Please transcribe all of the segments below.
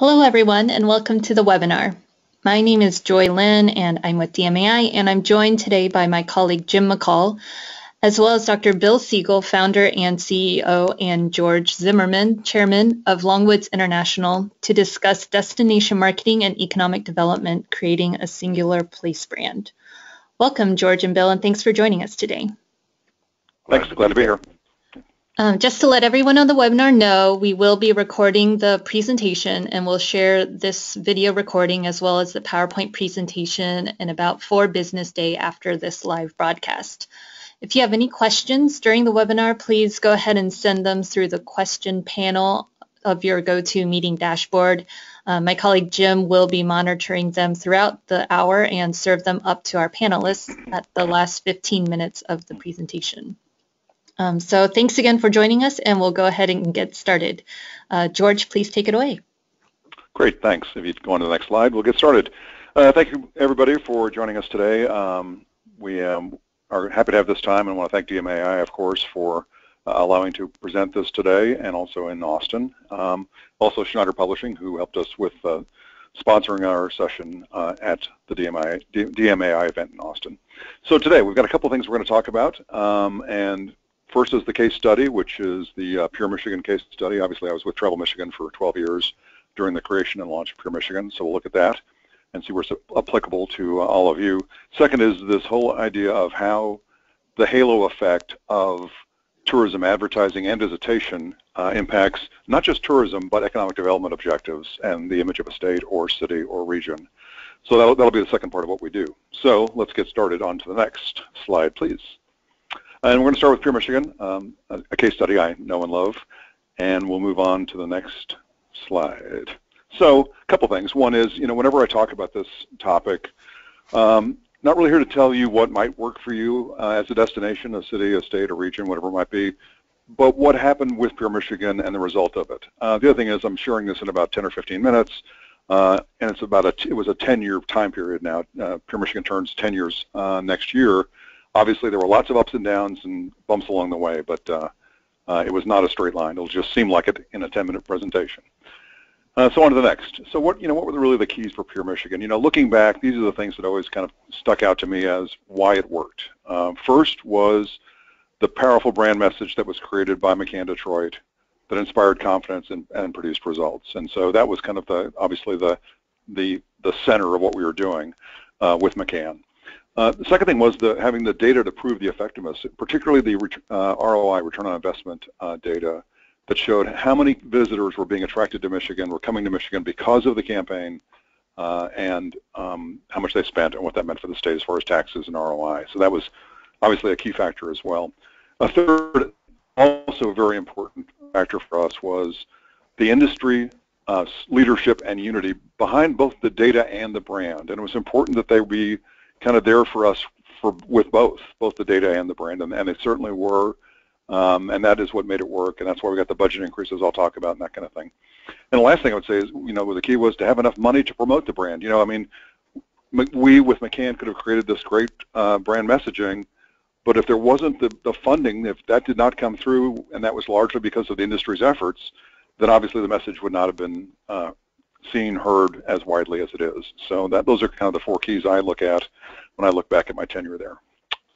Hello everyone and welcome to the webinar. My name is Joy Lin and I'm with DMAI and I'm joined today by my colleague Jim McCall as well as Dr. Bill Siegel, founder and CEO, and George Zimmermann, chairman of Longwoods International to discuss destination marketing and economic development, creating a singular place brand. Welcome George and Bill and thanks for joining us today. Thanks, glad to be here. Um, just to let everyone on the webinar know, we will be recording the presentation and we'll share this video recording as well as the PowerPoint presentation in about four business day after this live broadcast. If you have any questions during the webinar, please go ahead and send them through the question panel of your GoToMeeting dashboard. Uh, my colleague Jim will be monitoring them throughout the hour and serve them up to our panelists at the last 15 minutes of the presentation. Um, so thanks again for joining us, and we'll go ahead and get started. Uh, George, please take it away. Great, thanks. If you go on to the next slide, we'll get started. Uh, thank you, everybody, for joining us today. Um, we um, are happy to have this time and want to thank DMAI, of course, for uh, allowing to present this today and also in Austin. Um, also, Schneider Publishing, who helped us with uh, sponsoring our session uh, at the DMI, DMAI event in Austin. So today, we've got a couple things we're going to talk about, um, and First is the case study, which is the uh, Pure Michigan case study. Obviously, I was with Travel Michigan for 12 years during the creation and launch of Pure Michigan, so we'll look at that and see where it's applicable to uh, all of you. Second is this whole idea of how the halo effect of tourism advertising and visitation uh, impacts not just tourism, but economic development objectives and the image of a state or city or region. So that'll, that'll be the second part of what we do. So let's get started on to the next slide, please. And we're going to start with Pure Michigan, um, a, a, case study I know and love, and we'll move on to the next slide. So a couple things. One is, you know, whenever I talk about this topic, um, not really here to tell you what might work for you uh, as a destination, a city, a state, a region, whatever it might be, but what happened with Pure Michigan and the result of it. Uh, the other thing is I'm sharing this in about 10 or 15 minutes, uh, and it's about a, it was a 10-year time period now. Uh, Pure Michigan turns 10 years uh, next year, Obviously, there were lots of ups and downs and bumps along the way, but uh, uh, it was not a straight line. It'll just seem like it in a 10-minute presentation. Uh, so on to the next. So what, you know, what were really the keys for Pure Michigan? You know, looking back, these are the things that always kind of stuck out to me as why it worked. Um, first was the powerful brand message that was created by McCann Detroit that inspired confidence and, and produced results. And so that was kind of the, obviously the, the, the center of what we were doing uh, with McCann. Uh, the second thing was the, having the data to prove the effectiveness, particularly the uh, ROI, return on investment uh, data, that showed how many visitors were being attracted to Michigan, were coming to Michigan because of the campaign, uh, and um, how much they spent and what that meant for the state as far as taxes and ROI. So that was obviously a key factor as well. A third, also very important factor for us was the industry uh, leadership and unity behind both the data and the brand. And it was important that they be kind of there for us for with both, both the data and the brand, and, and they certainly were. Um, and that is what made it work, and that's why we got the budget increases I'll talk about and that kind of thing. And the last thing I would say is, you know, the key was to have enough money to promote the brand. You know, I mean, we with McCann could have created this great uh, brand messaging, but if there wasn't the, the funding, if that did not come through, and that was largely because of the industry's efforts, then obviously the message would not have been uh, seen, heard as widely as it is. So that those are kind of the four keys I look at when I look back at my tenure there.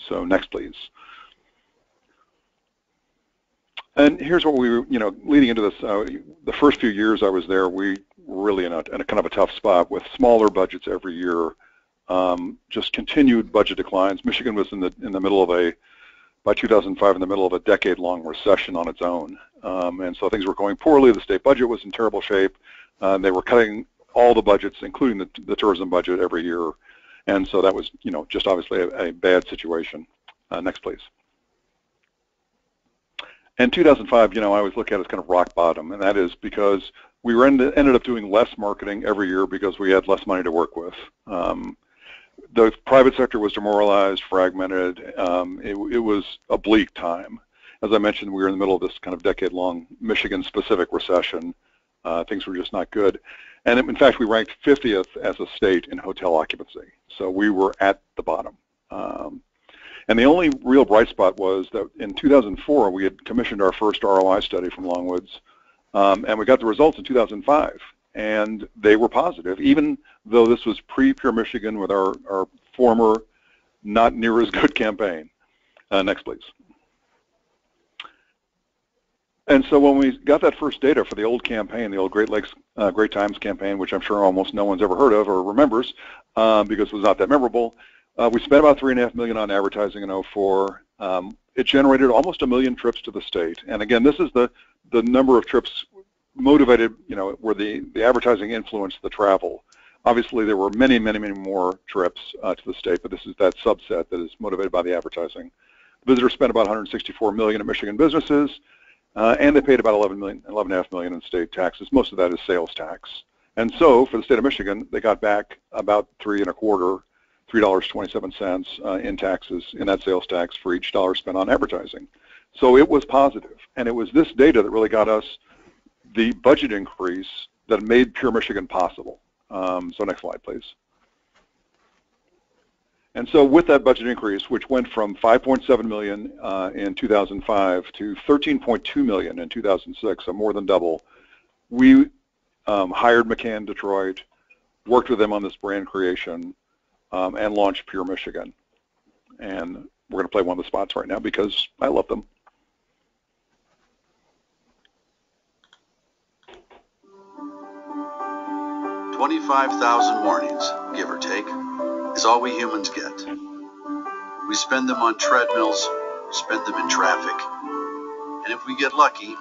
So next, please. And here's what we, you know, leading into this, uh, the first few years I was there, we were really in a, in a kind of a tough spot with smaller budgets every year, um, just continued budget declines. Michigan was in the in the middle of a, by 2005, in the middle of a decade-long recession on its own, um, and so things were going poorly. The state budget was in terrible shape. Uh, they were cutting all the budgets, including the, the tourism budget every year. And so that was, you know, just obviously a, a bad situation. Uh, next, please. In 2005, you know, I always look at it as kind of rock bottom, and that is because we ended up doing less marketing every year because we had less money to work with. Um, the private sector was demoralized, fragmented. Um, it, it, was a bleak time. As I mentioned, we were in the middle of this kind of decade-long Michigan-specific recession. Uh, things were just not good. And in fact, we ranked 50th as a state in hotel occupancy. So we were at the bottom. Um, and the only real bright spot was that in 2004, we had commissioned our first ROI study from Longwoods, um, and we got the results in 2005. and they were positive, even though this was pre-Pure Michigan with our, our former not near as good campaign. Uh, next, please. And so when we got that first data for the old campaign, the old Great Lakes uh, Great Times campaign, which I'm sure almost no one's ever heard of or remembers um, because it was not that memorable, uh, we spent about three and a half million on advertising in 04. Um, it generated almost a million trips to the state. And again, this is the the number of trips motivated, you know, where the the advertising influenced the travel. Obviously, there were many, many, many more trips uh, to the state, but this is that subset that is motivated by the advertising. Visitors spent about 164 million at Michigan businesses, uh, and they paid about 11 million, 11.5 million in state taxes. Most of that is sales tax. And so, for the state of Michigan, they got back about three and a quarter, $3.27 uh, in taxes, in that sales tax for each dollar spent on advertising. So it was positive, and it was this data that really got us the budget increase that made Pure Michigan possible. Um, so next slide, please. And so with that budget increase, which went from 5.7 million uh, in 2005 to 13.2 million in 2006, so more than double, we um, hired McCann Detroit, worked with them on this brand creation, um, and launched Pure Michigan. And we're going to play one of the spots right now because I love them. Twenty-five thousand mornings, give or take, is all we humans get. We spend them on treadmills, spend them in traffic, and if we get lucky,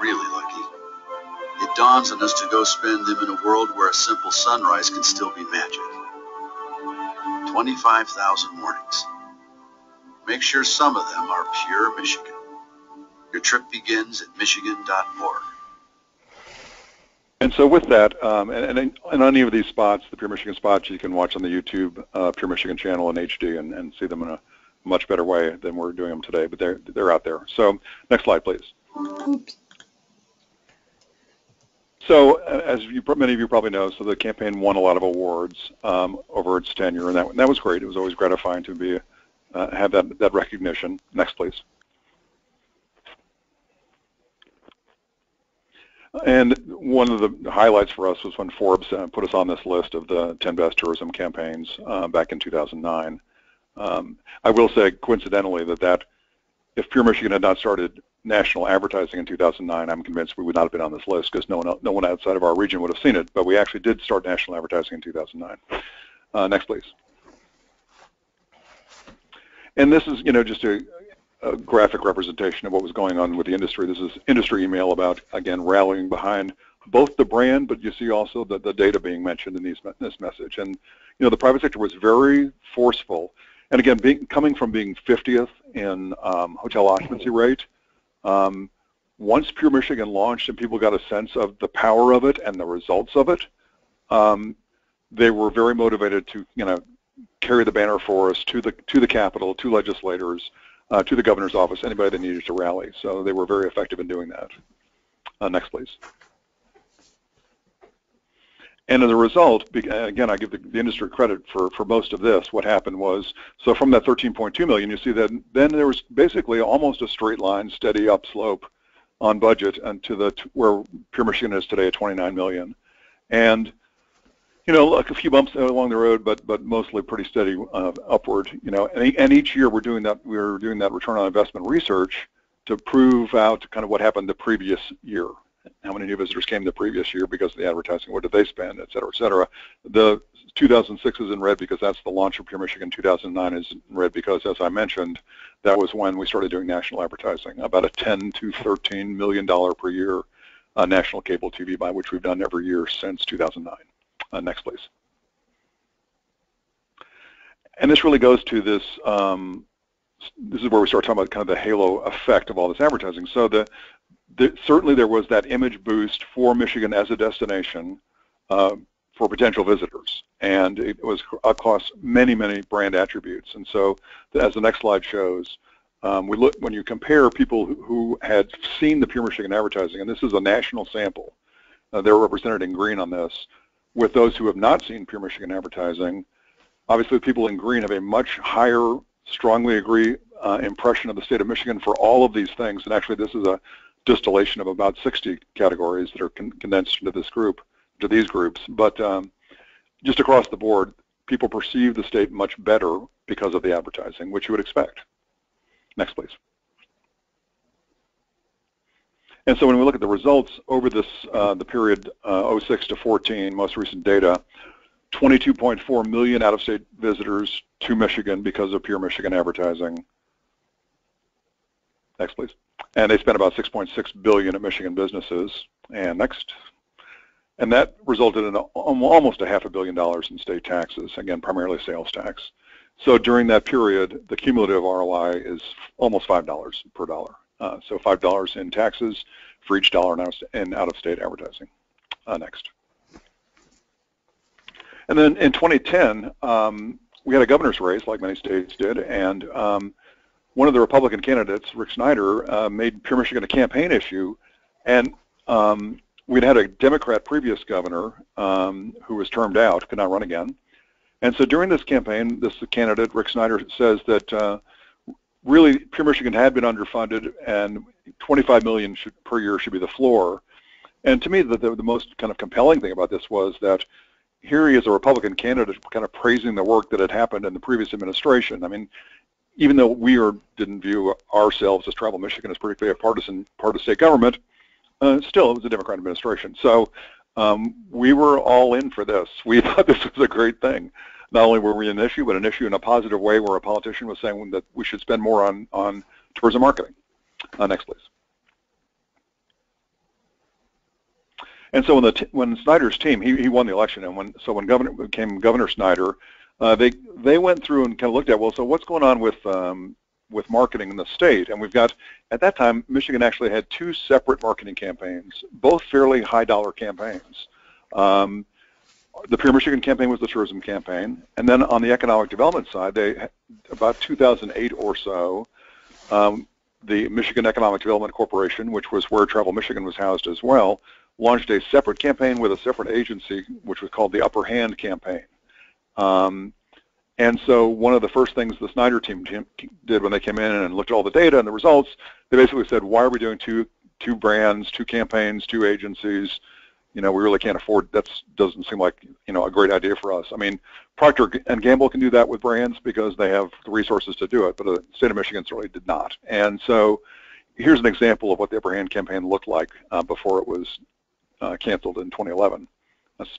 really lucky, it dawns on us to go spend them in a world where a simple sunrise can still be magic. 25,000 mornings. Make sure some of them are pure Michigan. Your trip begins at michigan.org. And so with that, um, and, and, and, on any of these spots, the Pure Michigan spots, you can watch on the YouTube uh, Pure Michigan channel in HD and, and see them in a much better way than we're doing them today, but they're, they're out there. So next slide, please. Oops. So as you, many of you probably know, so the campaign won a lot of awards um, over its tenure, and that, and that was great. It was always gratifying to be uh, have that, that recognition. Next, please. And one of the highlights for us was when Forbes uh, put us on this list of the 10 best tourism campaigns uh, back in 2009. Um, I will say, coincidentally, that that if Pure Michigan had not started national advertising in 2009, I'm convinced we would not have been on this list because no one, no one outside of our region would have seen it. But we actually did start national advertising in 2009. Uh, next, please. And this is, you know, just a, a, graphic representation of what was going on with the industry. This is industry email about, again, rallying behind both the brand, but you see also the, the data being mentioned in these, this message. And, you know, the private sector was very forceful. And again, being, coming from being 50th in um, hotel occupancy rate um, once Pure Michigan launched and people got a sense of the power of it and the results of it, um, they were very motivated to, you know, carry the banner for us to the to the Capitol, to legislators, uh, to the governor's office, anybody that needed to rally. So they were very effective in doing that. Uh, next, please. And as a result, again, I give the, the, industry credit for, for most of this. What happened was, so from that 13.2 million, you see that then there was basically almost a straight line, steady upslope on budget and to the where Pure Michigan is today at 29 million. And you know, like a few bumps along the road, but but mostly pretty steady uh, upward. You know, and, and each year we're doing that. We're doing that return on investment research to prove out kind of what happened the previous year how many new visitors came the previous year because of the advertising, what did they spend, et cetera, et cetera. The 2006 is in red because that's the launch of Pure Michigan. 2009 is in red because, as I mentioned, that was when we started doing national advertising, about a 10 to 13 million dollar per year uh, national cable TV buy, which we've done every year since 2009. Uh, next, please. And this really goes to this um, this is where we start talking about kind of the halo effect of all this advertising. So the the, certainly there was that image boost for Michigan as a destination uh, for potential visitors, and it was across many, many brand attributes. And so, as the next slide shows, um, we look when you compare people who, who, had seen the Pure Michigan advertising, and this is a national sample. Uh, they're represented in green on this, with those who have not seen Pure Michigan advertising. Obviously, people in green have a much higher, strongly agree uh, impression of the state of Michigan for all of these things. And actually, this is a distillation of about 60 categories that are con condensed into this group, to these groups. But um, just across the board, people perceive the state much better because of the advertising, which you would expect. Next, please. And so when we look at the results over this uh, the period uh, 06 to 14, most recent data, 22.4 million out-of-state visitors to Michigan because of pure Michigan advertising. Next, please. And they spent about 6.6 billion at Michigan businesses. And next. And that resulted in a, almost a half a billion dollars in state taxes, again, primarily sales tax. So during that period, the cumulative ROI is almost $5 per dollar. Uh, so $5 in taxes for each dollar in out-of-state advertising. Uh, next. And then in 2010, um, we had a governor's race, like many states did, and um, one of the Republican candidates, Rick Snyder, uh, made Pure Michigan a campaign issue, and um, we'd had a Democrat previous governor um, who was termed out, could not run again. And so during this campaign, this candidate, Rick Snyder, says that uh, really Pure Michigan had been underfunded and 25 million should, per year should be the floor. And to me, the, the, the, most kind of compelling thing about this was that here he is a Republican candidate kind of praising the work that had happened in the previous administration. I mean, even though we are, didn't view ourselves as Travel Michigan as particularly a partisan part of state government, uh, still it was a Democrat administration. So um, we were all in for this. We thought this was a great thing not only were we an issue, but an issue in a positive way where a politician was saying that we should spend more on, on tourism marketing. Uh, next, please. And so when the when Snyder's team, he, he won the election, and when so when Governor became Governor Snyder, uh, they they went through and kind of looked at well, so what's going on with um, with marketing in the state? And we've got at that time, Michigan actually had two separate marketing campaigns, both fairly high dollar campaigns. Um, the Pure Michigan campaign was the tourism campaign, and then on the economic development side, they about 2008 or so, um, the Michigan Economic Development Corporation, which was where Travel Michigan was housed as well, launched a separate campaign with a separate agency, which was called the Upper Hand Campaign. Um, and so one of the first things the Snyder team did when they came in and looked at all the data and the results, they basically said, why are we doing two two brands, two campaigns, two agencies? You know, we really can't afford, that doesn't seem like, you know, a great idea for us. I mean, Procter and Gamble can do that with brands because they have the resources to do it, but the state of Michigan certainly did not. And so here's an example of what the Upper Hand campaign looked like uh, before it was uh, canceled in 2011. Let's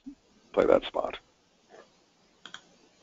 play that spot.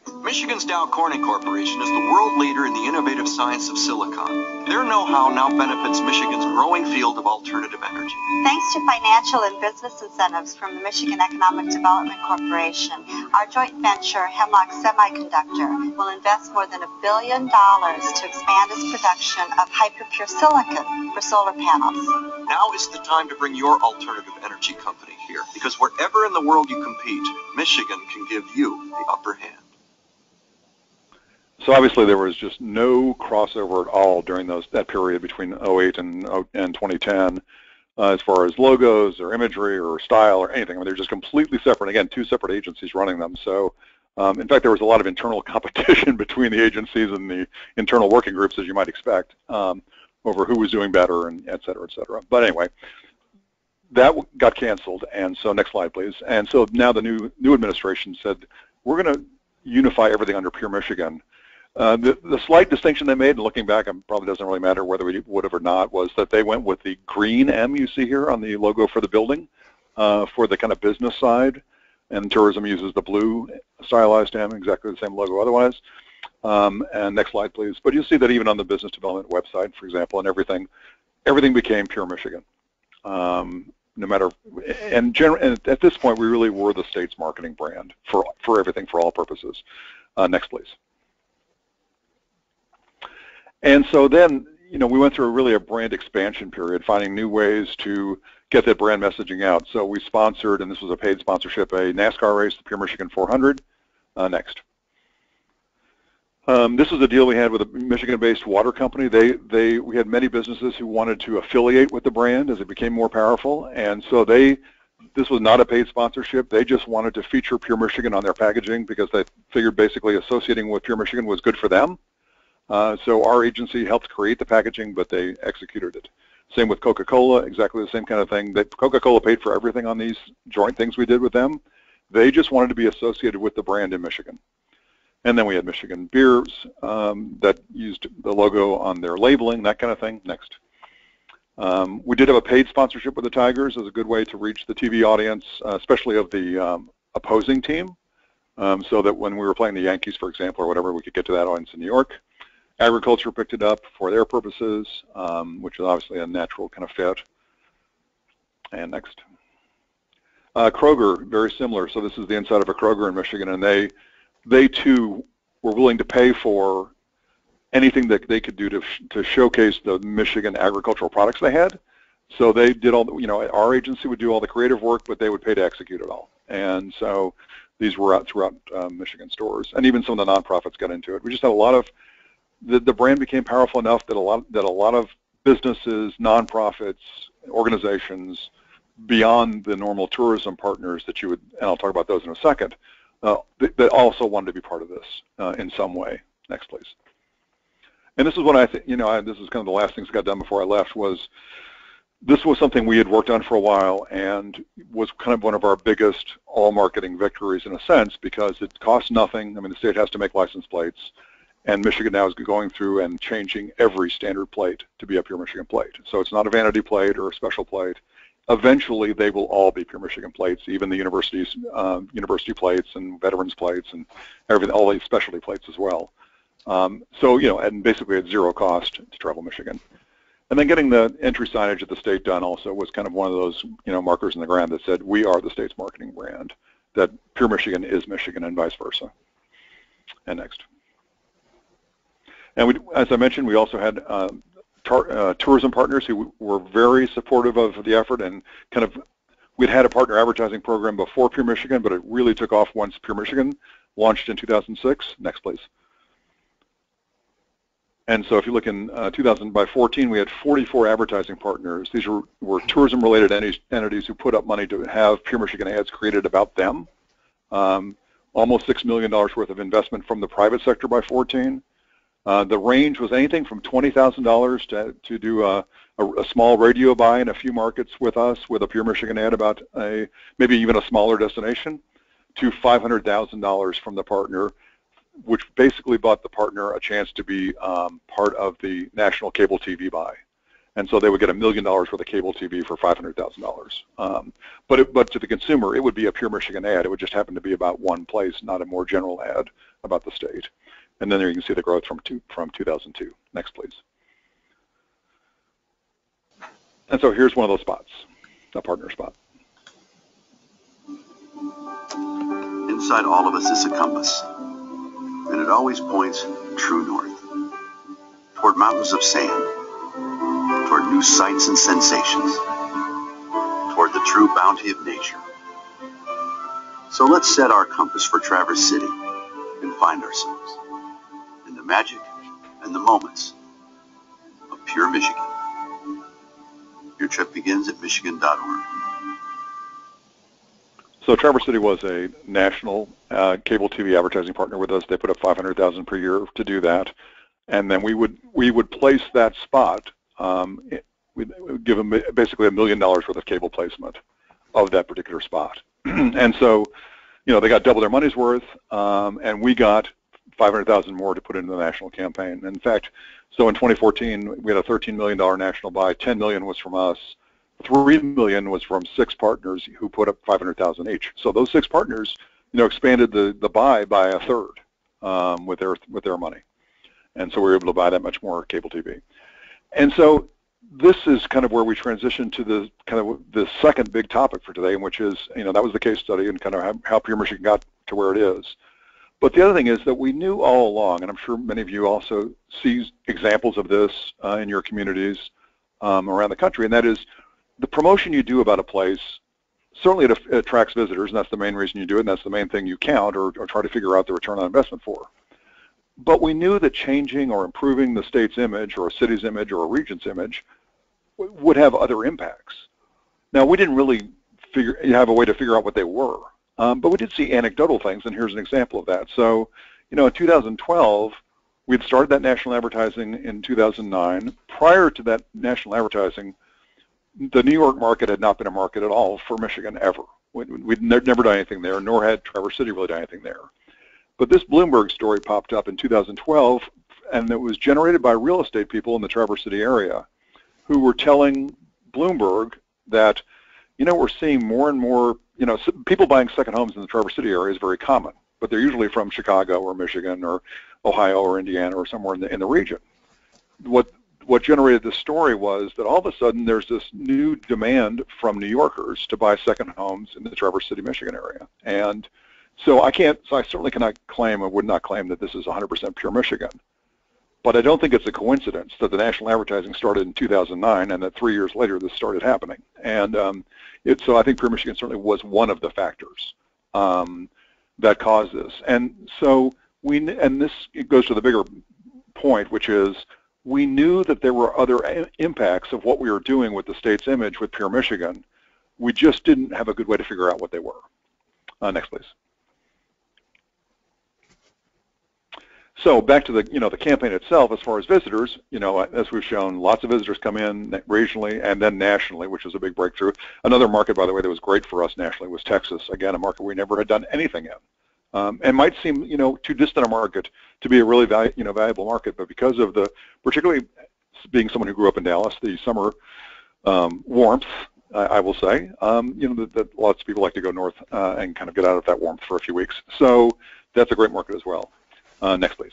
Michigan's Dow Corning Corporation is the world leader in the innovative science of silicon. Their know-how now benefits Michigan's growing field of alternative energy. Thanks to financial and business incentives from the Michigan Economic Development Corporation, our joint venture, Hemlock Semiconductor, will invest more than a billion dollars to expand its production of hyperpure silicon for solar panels. Now is the time to bring your alternative energy company here, because wherever in the world you compete, Michigan can give you the upper hand. So obviously there was just no crossover at all during those that period between 08 and, and 2010 uh, as far as logos or imagery or style or anything. I mean, they're just completely separate. Again, two separate agencies running them. So um, in fact, there was a lot of internal competition between the agencies and the internal working groups, as you might expect, um, over who was doing better and et cetera, et cetera. But anyway, that got canceled. And so next slide, please. And so now the new new administration said, we're going to unify everything under Pure Michigan. Uh, the, the, slight distinction they made, looking back, it probably doesn't really matter whether we would have or not, was that they went with the green M you see here on the logo for the building uh, for the kind of business side, and tourism uses the blue stylized M, exactly the same logo otherwise. Um, and next slide, please. But you'll see that even on the business development website, for example, and everything, everything became Pure Michigan. Um, no matter, and, and, at this point, we really were the state's marketing brand for for everything, for all purposes. Uh, next, please. And so then, you know, we went through a really a brand expansion period, finding new ways to get that brand messaging out. So we sponsored, and this was a paid sponsorship, a NASCAR race, the Pure Michigan 400. Uh, next. Um, this was a deal we had with a Michigan-based water company. They, they, we had many businesses who wanted to affiliate with the brand as it became more powerful, and so they, this was not a paid sponsorship. They just wanted to feature Pure Michigan on their packaging because they figured basically associating with Pure Michigan was good for them. Uh, so our agency helped create the packaging, but they executed it. Same with Coca-Cola, exactly the same kind of thing. Coca-Cola paid for everything on these joint things we did with them. They just wanted to be associated with the brand in Michigan. And then we had Michigan Beers um, that used the logo on their labeling, that kind of thing. Next. Um, we did have a paid sponsorship with the Tigers as a good way to reach the TV audience, uh, especially of the um, opposing team, um, so that when we were playing the Yankees, for example, or whatever, we could get to that audience in New York. Agriculture picked it up for their purposes, um, which is obviously a natural kind of fit. And next. Uh, Kroger, very similar. So this is the inside of a Kroger in Michigan, and they, they too were willing to pay for anything that they could do to, to showcase the Michigan agricultural products they had. So they did all, the, you know, our agency would do all the creative work, but they would pay to execute it all. And so these were out throughout um, Michigan stores, and even some of the nonprofits got into it. We just had a lot of the, the brand became powerful enough that a lot that a lot of businesses, nonprofits, organizations beyond the normal tourism partners that you would, and I'll talk about those in a second, uh, that, that, also wanted to be part of this uh, in some way. Next, please. And this is what I think, you know, I, this is kind of the last things that got done before I left was this was something we had worked on for a while and was kind of one of our biggest all marketing victories in a sense because it costs nothing. I mean, the state has to make license plates and Michigan now is going through and changing every standard plate to be a pure Michigan plate. So it's not a vanity plate or a special plate. Eventually, they will all be pure Michigan plates, even the universities, um, university plates and veterans plates and everything, all these specialty plates as well. Um, so, you know, and basically at zero cost to travel Michigan. And then getting the entry signage at the state done also was kind of one of those, you know, markers in the ground that said we are the state's marketing brand, that pure Michigan is Michigan and vice versa. And next. And we, as I mentioned, we also had uh, uh, tourism partners who were very supportive of the effort and kind of, we'd had a partner advertising program before Pure Michigan, but it really took off once Pure Michigan launched in 2006. Next, please. And so if you look in uh, 2000, by 14, we had 44 advertising partners. These were, were tourism-related entities who put up money to have Pure Michigan ads created about them. Um, almost $6 million worth of investment from the private sector by 14. Uh, the range was anything from $20,000 to, to do a, a, a, small radio buy in a few markets with us with a Pure Michigan ad about a maybe even a smaller destination to $500,000 from the partner which basically bought the partner a chance to be um, part of the national cable TV buy. And so they would get a million dollars worth of cable TV for $500,000. Um, but, it, but to the consumer, it would be a pure Michigan ad. It would just happen to be about one place, not a more general ad about the state. And then there you can see the growth from, two, from 2002. Next, please. And so here's one of those spots, a partner spot. Inside all of us is a compass and it always points true north, toward mountains of sand, toward new sights and sensations, toward the true bounty of nature. So let's set our compass for Traverse City and find ourselves magic and the moments of pure Michigan. Your trip begins at michigan.org. So Traverse City was a national uh, cable TV advertising partner with us. They put up 500,000 per year to do that, and then we would we would place that spot. Um, we'd, give them basically a million dollars worth of cable placement of that particular spot, and so you know they got double their money's worth, um, and we got 500,000 more to put into the national campaign. In fact, so in 2014 we had a 13 million dollar national buy. 10 million was from us three million was from six partners who put up 500,000 each. So those six partners, you know, expanded the the buy by a third um, with their with their money, and so we were able to buy that much more cable TV. And so this is kind of where we transition to the kind of the second big topic for today, which is you know that was the case study and kind of how, how Pure Michigan got to where it is. But the other thing is that we knew all along, and I'm sure many of you also see examples of this uh, in your communities um, around the country, and that is the promotion you do about a place, certainly it attracts visitors, and that's the main reason you do it, and that's the main thing you count or, or try to figure out the return on investment for. But we knew that changing or improving the state's image or a city's image or a region's image would have other impacts. Now, we didn't really figure, have a way to figure out what they were, um, but we did see anecdotal things, and here's an example of that. So, you know, in 2012, we had started that national advertising in 2009. Prior to that national advertising, the New York market had not been a market at all for Michigan ever. We'd never done anything there, nor had Traverse City really done anything there. But this Bloomberg story popped up in 2012, and it was generated by real estate people in the Traverse City area who were telling Bloomberg that, you know, we're seeing more and more, you know, people buying second homes in the Traverse City area is very common, but they're usually from Chicago or Michigan or Ohio or Indiana or somewhere in the, in the region. What what generated this story was that all of a sudden there's this new demand from New Yorkers to buy second homes in the Traverse City, Michigan area. And so I can't, so I certainly cannot claim, I would not claim that this is 100% pure Michigan. But I don't think it's a coincidence that the national advertising started in 2009 and that three years later this started happening. And um, it, so I think Pure Michigan certainly was one of the factors um, that caused this. And so we, and this goes to the bigger point, which is we knew that there were other impacts of what we were doing with the state's image with Pure Michigan. We just didn't have a good way to figure out what they were. Uh, next, please. So back to the you know the campaign itself, as far as visitors, you know, as we've shown, lots of visitors come in regionally and then nationally, which was a big breakthrough. Another market, by the way, that was great for us nationally was Texas. Again, a market we never had done anything in, um, and might seem you know too distant a market to be a really valu- you know valuable market, but because of the particularly being someone who grew up in Dallas, the summer um, warmth, I, I, will say, um, you know, that, that, lots of people like to go north uh, and kind of get out of that warmth for a few weeks. So that's a great market as well. Uh, next, please.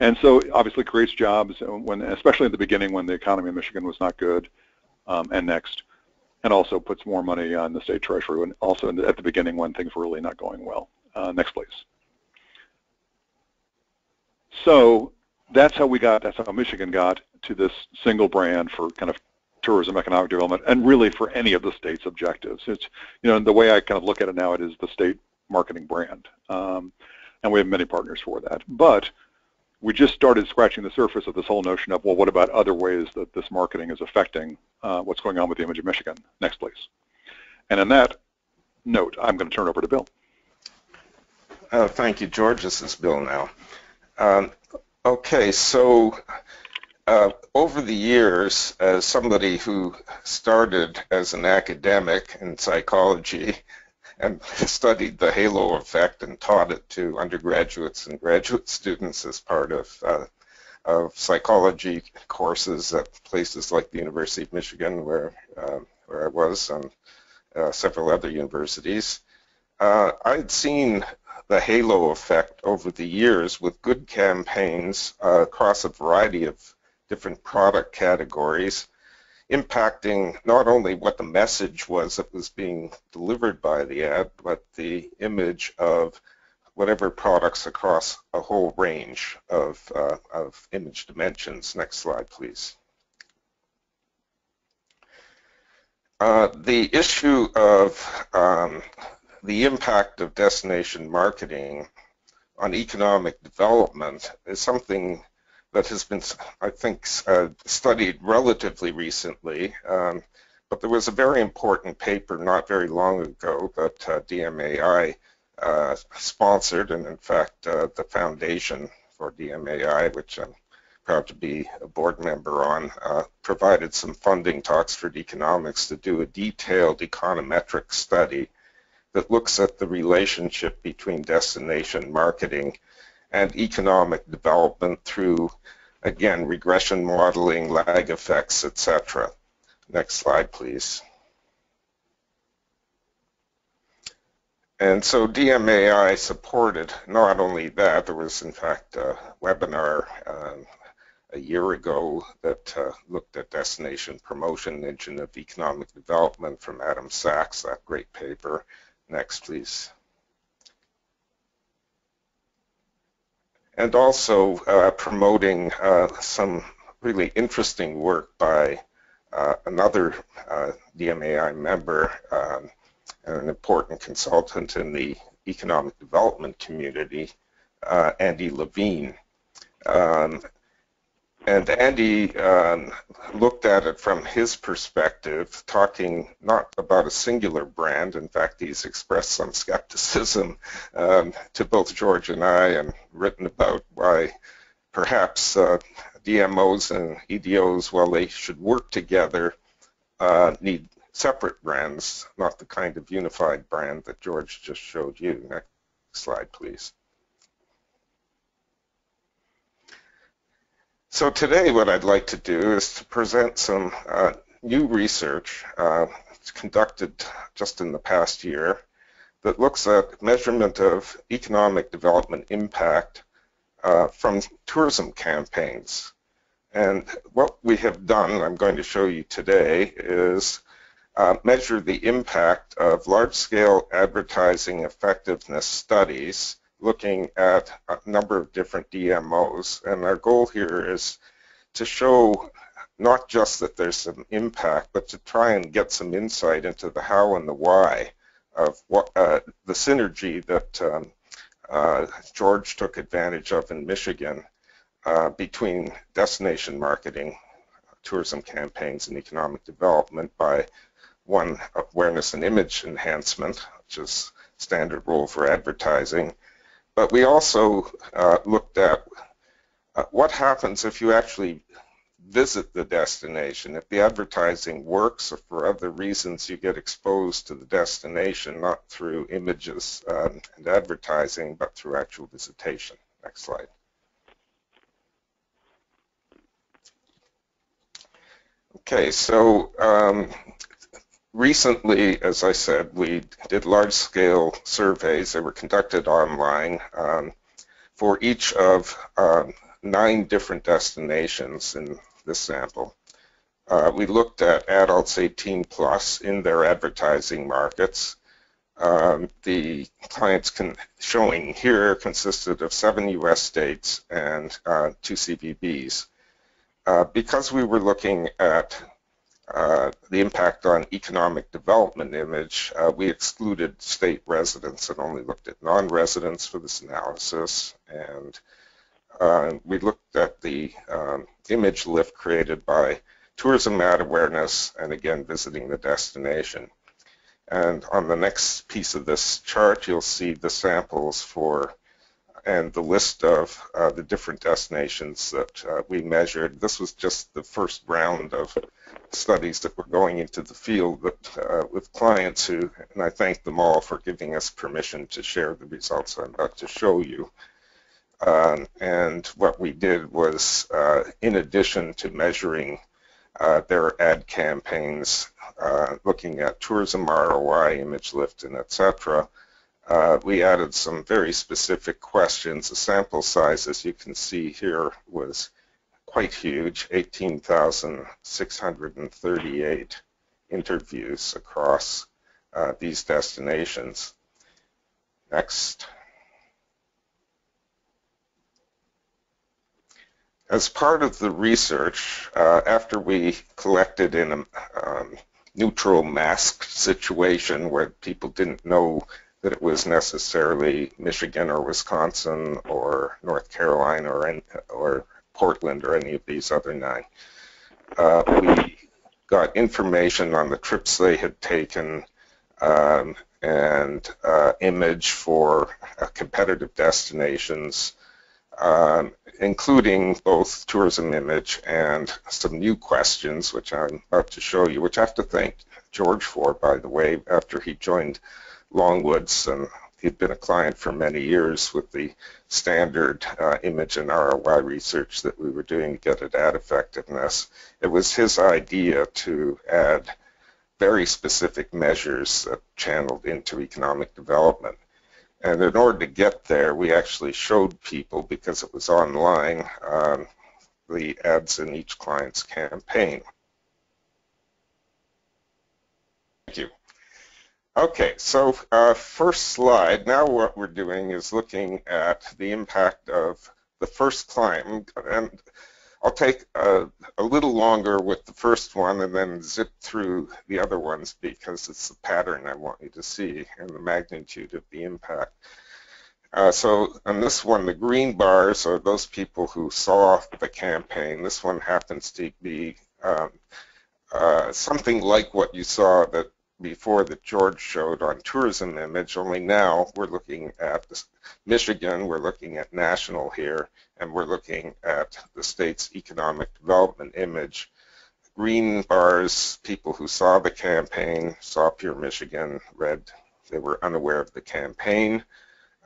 And so obviously creates jobs, when, especially at the beginning when the economy in Michigan was not good, um, and next, and also puts more money on the state treasury, and also the, at the beginning when things were really not going well. Uh, next, please. So that's how we got, that's how Michigan got to this single brand for kind of tourism, economic development, and really for any of the state's objectives. It's, you know, the way I kind of look at it now, it is the state marketing brand. Um, and we have many partners for that. But we just started scratching the surface of this whole notion of, well, what about other ways that this marketing is affecting uh, what's going on with the image of Michigan? Next, please. And on that note, I'm going to turn over to Bill. Uh, thank you, George. This is Bill now. Um, okay, so uh, over the years, as somebody who started as an academic in psychology and studied the halo effect and taught it to undergraduates and graduate students as part of, uh, of psychology courses at places like the University of Michigan, where, uh, where I was, and uh, several other universities. Uh, I'd seen the halo effect over the years with good campaigns uh, across a variety of different product categories impacting not only what the message was that was being delivered by the ad, but the image of whatever products across a whole range of, uh, of image dimensions. Next slide, please. Uh, the issue of um, the impact of destination marketing on economic development is something that has been, I think, uh, studied relatively recently. Um, but there was a very important paper not very long ago that uh, DMAI uh, sponsored, and in fact, uh, the foundation for DMAI, which I'm proud to be a board member on, uh, provided some funding to Oxford Economics to do a detailed econometric study that looks at the relationship between destination marketing and economic development through, again, regression modeling, lag effects, etc. Next slide, please. And so DMAI supported not only that, there was in fact a webinar um, a year ago that uh, looked at destination promotion engine of economic development from Adam Sacks, that great paper. Next, please. And also uh, promoting uh, some really interesting work by uh, another uh, DMAI member um, and an important consultant in the economic development community, uh, Andy Levine. Um, and Andy um, looked at it from his perspective, talking not about a singular brand. In fact, he's expressed some skepticism um, to both George and I and written about why perhaps uh, DMOs and EDOs, while they should work together, uh, need separate brands, not the kind of unified brand that George just showed you. Next slide, please. So today what I'd like to do is to present some uh, new research uh, conducted just in the past year that looks at measurement of economic development impact uh, from tourism campaigns. And what we have done, I'm going to show you today, is uh, measure the impact of large-scale advertising effectiveness studies looking at a number of different DMOs. And our goal here is to show not just that there's some impact, but to try and get some insight into the how and the why of what uh, the synergy that um, uh, George took advantage of in Michigan uh, between destination marketing, tourism campaigns, and economic development by one, awareness and image enhancement, which is standard rule for advertising. But we also uh, looked at uh, what happens if you actually visit the destination. If the advertising works or for other reasons you get exposed to the destination, not through images uh, and advertising, but through actual visitation. Next slide. Okay, so um, recently, as I said, we did large-scale surveys that were conducted online um, for each of um, nine different destinations in this sample. Uh, we looked at adults 18 plus in their advertising markets. Um, the clients showing here consisted of seven U.S. states and uh, two CVBs. Uh, because we were looking at uh, the impact on economic development image, uh, we excluded state residents and only looked at non-residents for this analysis. And uh, we looked at the um, image lift created by tourism ad awareness and again visiting the destination. And on the next piece of this chart, you'll see the samples for and the list of uh, the different destinations that uh, we measured. This was just the first round of studies that were going into the field uh, with clients who, and I thank them all for giving us permission to share the results I'm about to show you. Um, and what we did was, uh, in addition to measuring uh, their ad campaigns, uh, looking at tourism ROI, image lift, and etc., uh, we added some very specific questions. The sample size, as you can see here, was quite huge, 18,638 interviews across uh, these destinations. Next. As part of the research, uh, after we collected in a um, neutral mask situation where people didn't know that it was necessarily Michigan or Wisconsin or North Carolina or, or Portland or any of these other nine, uh, we got information on the trips they had taken um, and uh, image for uh, competitive destinations um, including both tourism image and some new questions, which I'm about to show you, which I have to thank George for, by the way, after he joined Longwoods, and he'd been a client for many years with the standard uh, image and ROI research that we were doing to get at ad effectiveness. It was his idea to add very specific measures that channeled into economic development. And in order to get there, we actually showed people, because it was online, um, the ads in each client's campaign. Thank you. Okay, so uh, first slide, now what we're doing is looking at the impact of the first client. And I'll take a, a, little longer with the first one and then zip through the other ones because it's the pattern I want you to see and the magnitude of the impact. Uh, so on this one, the green bars are those people who saw the campaign. This one happens to be um, uh, something like what you saw that before that George showed on tourism image, only now we're looking at Michigan, we're looking at national here, and we're looking at the state's economic development image. Green bars, people who saw the campaign, saw Pure Michigan, red, they were unaware of the campaign,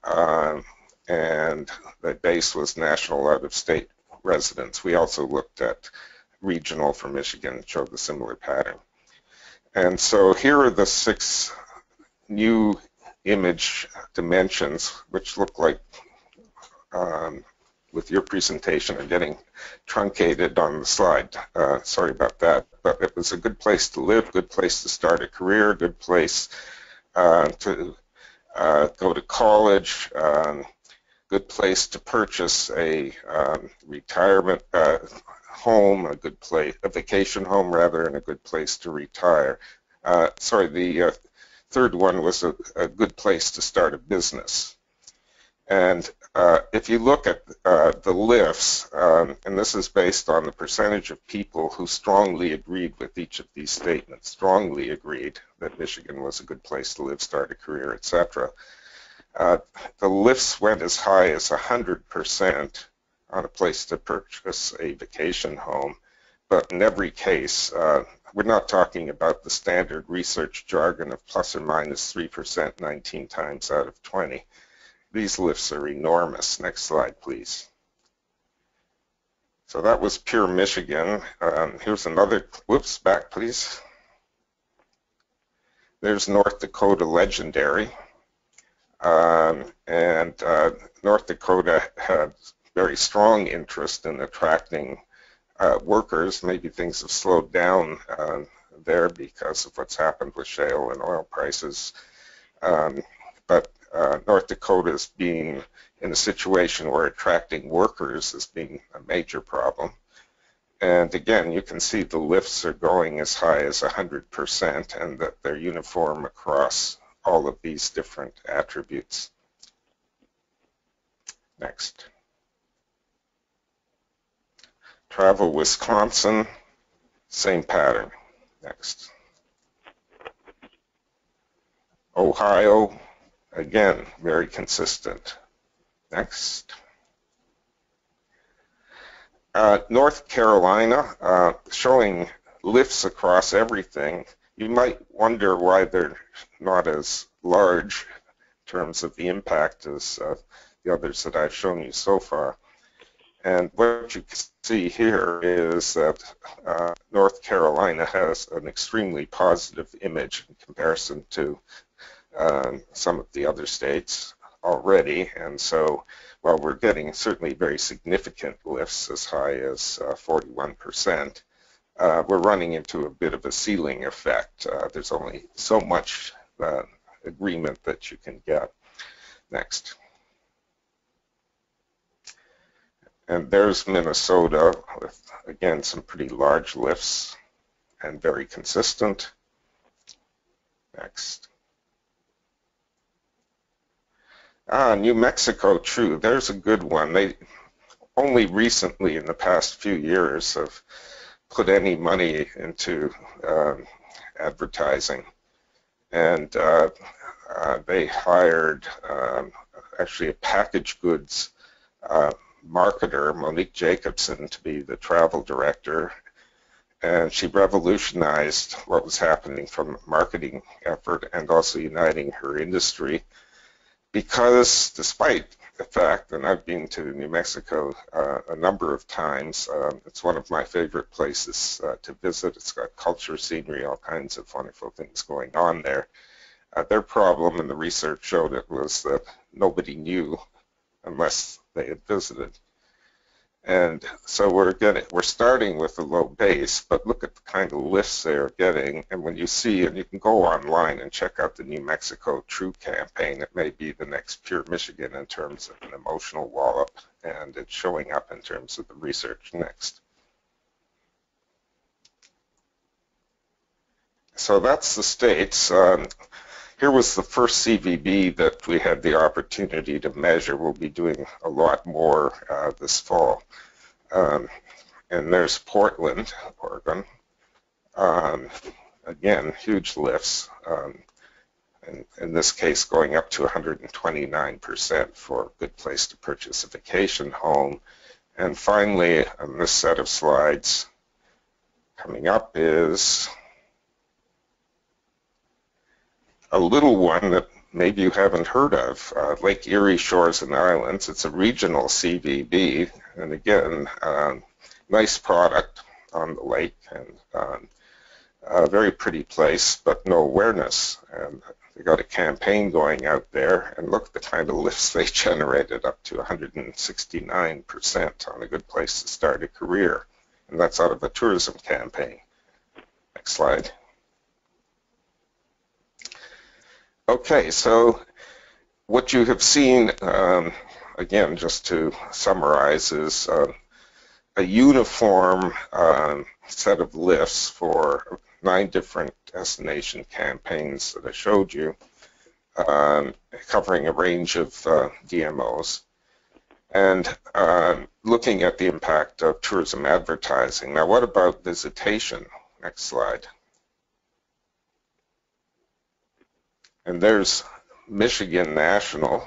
uh, and the base was national out-of-state residents. We also looked at regional for Michigan, showed a similar pattern. And so here are the six new image dimensions, which look like, um, with your presentation, are getting truncated on the slide. Uh, sorry about that. But it was a good place to live, good place to start a career, good place uh, to uh, go to college, um, good place to purchase a um, retirement uh, home, a good place, a vacation home rather, and a good place to retire. Uh, sorry, the uh, third one was a, a, good place to start a business. And uh, if you look at uh, the lifts, um, and this is based on the percentage of people who strongly agreed with each of these statements, strongly agreed that Michigan was a good place to live, start a career, etc. Uh, the lifts went as high as 100% on a place to purchase a vacation home. But in every case, uh, we're not talking about the standard research jargon of plus or minus 3% 19 times out of 20. These lifts are enormous. Next slide, please. So that was pure Michigan. Um, here's another, whoops, back please. There's North Dakota Legendary. Um, and uh, North Dakota had very strong interest in attracting uh, workers. Maybe things have slowed down uh, there because of what's happened with shale and oil prices. Um, but uh, North Dakota is being in a situation where attracting workers is being a major problem. And again, you can see the lifts are going as high as 100% and that they're uniform across all of these different attributes. Next. Travel Wisconsin, same pattern. Next. Ohio, again, very consistent. Next. Uh, North Carolina, uh, showing lifts across everything. You might wonder why they're not as large in terms of the impact as uh, the others that I've shown you so far. And what you can see here is that uh, North Carolina has an extremely positive image in comparison to um, some of the other states already. And so while we're getting certainly very significant lifts as high as uh, 41%, uh, we're running into a bit of a ceiling effect. Uh, there's only so much uh, agreement that you can get. Next. And there's Minnesota with, again, some pretty large lifts and very consistent. Next. Ah, New Mexico, true. There's a good one. They only recently, in the past few years, have put any money into um, advertising. And uh, uh, they hired um, actually a package goods uh, marketer, Monique Jacobson, to be the travel director. And she revolutionized what was happening from marketing effort and also uniting her industry because despite the fact, and I've been to New Mexico uh, a number of times, um, it's one of my favorite places uh, to visit. It's got culture, scenery, all kinds of wonderful things going on there. Uh, their problem, and the research showed it, was that nobody knew unless they had visited. And so we're getting, we're starting with a low base, but look at the kind of lifts they are getting. And when you see, and you can go online and check out the New Mexico True campaign, it may be the next Pure Michigan in terms of an emotional wallop, and it's showing up in terms of the research next. So that's the states. Um, here was the first CVB that we had the opportunity to measure. We'll be doing a lot more uh, this fall. Um, and there's Portland, Oregon. Um, again, huge lifts. Um, in, in this case, going up to 129% for a good place to purchase a vacation home. And finally, on this set of slides, coming up is a little one that maybe you haven't heard of, uh, Lake Erie Shores and Islands. It's a regional CVB, and again, um, nice product on the lake and um, a very pretty place, but no awareness. And they got a campaign going out there, and look at the kind of lifts they generated, up to 169% on a good place to start a career. And that's out of a tourism campaign. Next slide. Okay, so what you have seen, um, again, just to summarize, is uh, a uniform um, set of lifts for nine different destination campaigns that I showed you, um, covering a range of uh, DMOs, and uh, looking at the impact of tourism advertising. Now, what about visitation? Next slide. And there's Michigan National,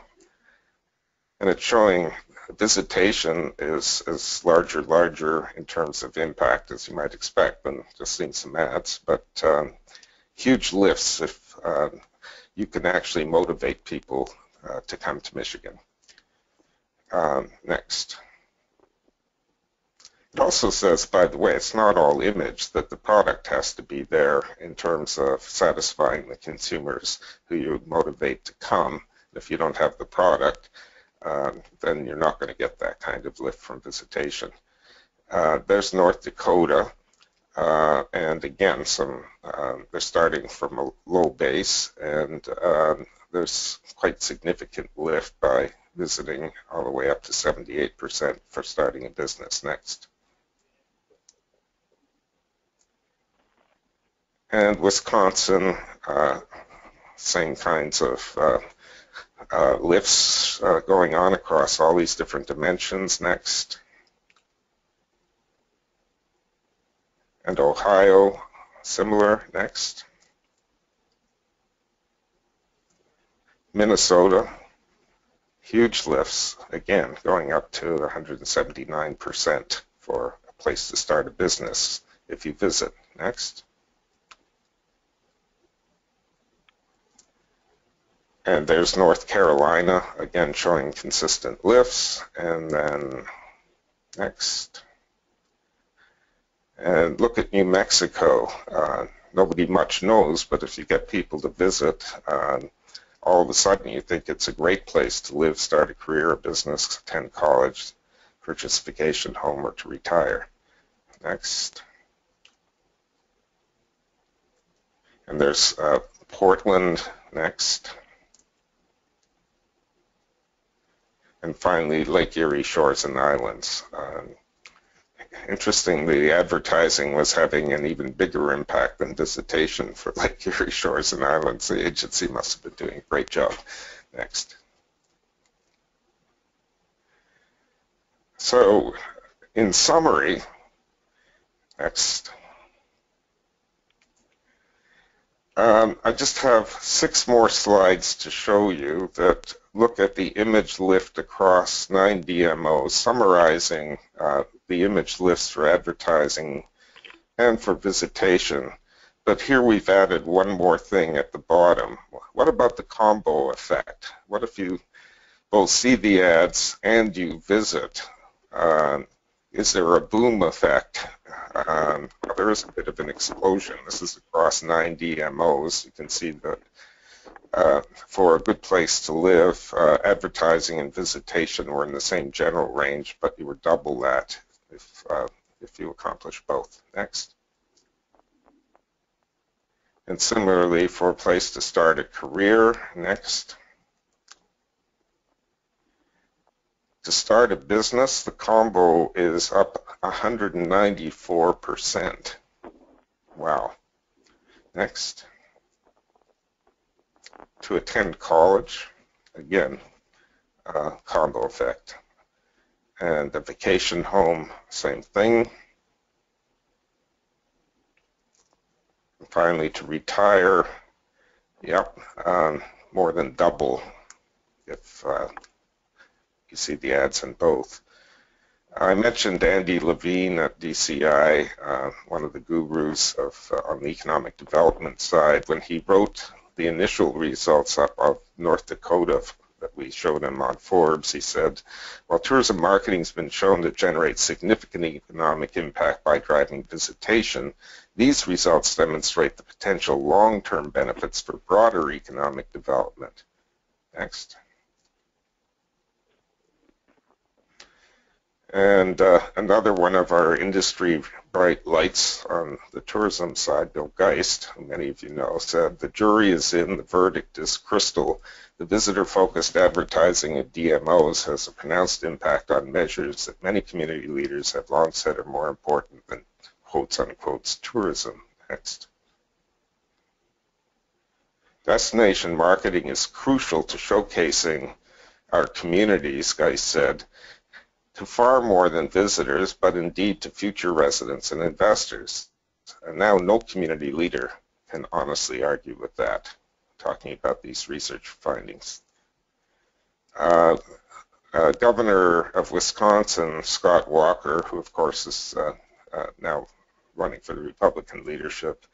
and it's showing visitation is, is larger, larger in terms of impact, as you might expect, than just seeing some ads, but um, huge lifts if uh, you can actually motivate people uh, to come to Michigan. Um, next. It also says, by the way, it's not all image, that the product has to be there in terms of satisfying the consumers who you motivate to come. If you don't have the product, um, then you're not going to get that kind of lift from visitation. Uh, there's North Dakota, uh, and again, some um, they're starting from a low base, and um, there's quite significant lift by visiting all the way up to 78% for starting a business next. And Wisconsin, uh, same kinds of uh, uh, lifts going on across all these different dimensions next. And Ohio, similar next. Minnesota, huge lifts, again, going up to 179% for a place to start a business if you visit. Next. And there's North Carolina, again showing consistent lifts. And then next. And look at New Mexico. Uh, nobody much knows, but if you get people to visit, uh, all of a sudden you think it's a great place to live, start a career, a business, attend college, purchase a vacation home, or to retire. Next. And there's uh, Portland next. And finally Lake Erie Shores and Islands. Um, interestingly, advertising was having an even bigger impact than visitation for Lake Erie Shores and Islands. The agency must have been doing a great job. Next. So, in summary, next. Um, I just have six more slides to show you that look at the image lift across nine DMOs, summarizing uh, the image lifts for advertising and for visitation. But here we've added one more thing at the bottom. What about the combo effect? What if you both see the ads and you visit? Um, is there a boom effect? Um, well, there is a bit of an explosion. This is across nine DMOs. You can see that uh, for a good place to live, uh, advertising and visitation were in the same general range, but you would double that if, uh, if you accomplish both. Next. And similarly, for a place to start a career, next. To start a business, the combo is up 194%. Wow. Next. To attend college, again, uh, combo effect. And the vacation home, same thing. finally, to retire, yep, um, more than double if uh, you see the ads in both. I mentioned Andy Levine at DCI, uh, one of the gurus of, uh, on the economic development side, when he wrote the initial results of North Dakota that we showed him on Forbes, he said, while tourism marketing has been shown to generate significant economic impact by driving visitation, these results demonstrate the potential long-term benefits for broader economic development. Next. And uh, another one of our industry bright lights on the tourism side, Bill Geist, who many of you know, said, the jury is in, the verdict is crystal. The visitor-focused advertising of DMOs has a pronounced impact on measures that many community leaders have long said are more important than quotes unquote tourism. Next. Destination marketing is crucial to showcasing our communities, Geist said, to far more than visitors, but indeed to future residents and investors. And now no community leader can honestly argue with that, talking about these research findings. Uh, uh, Governor of Wisconsin, Scott Walker, who of course is uh, uh now running for the Republican leadership,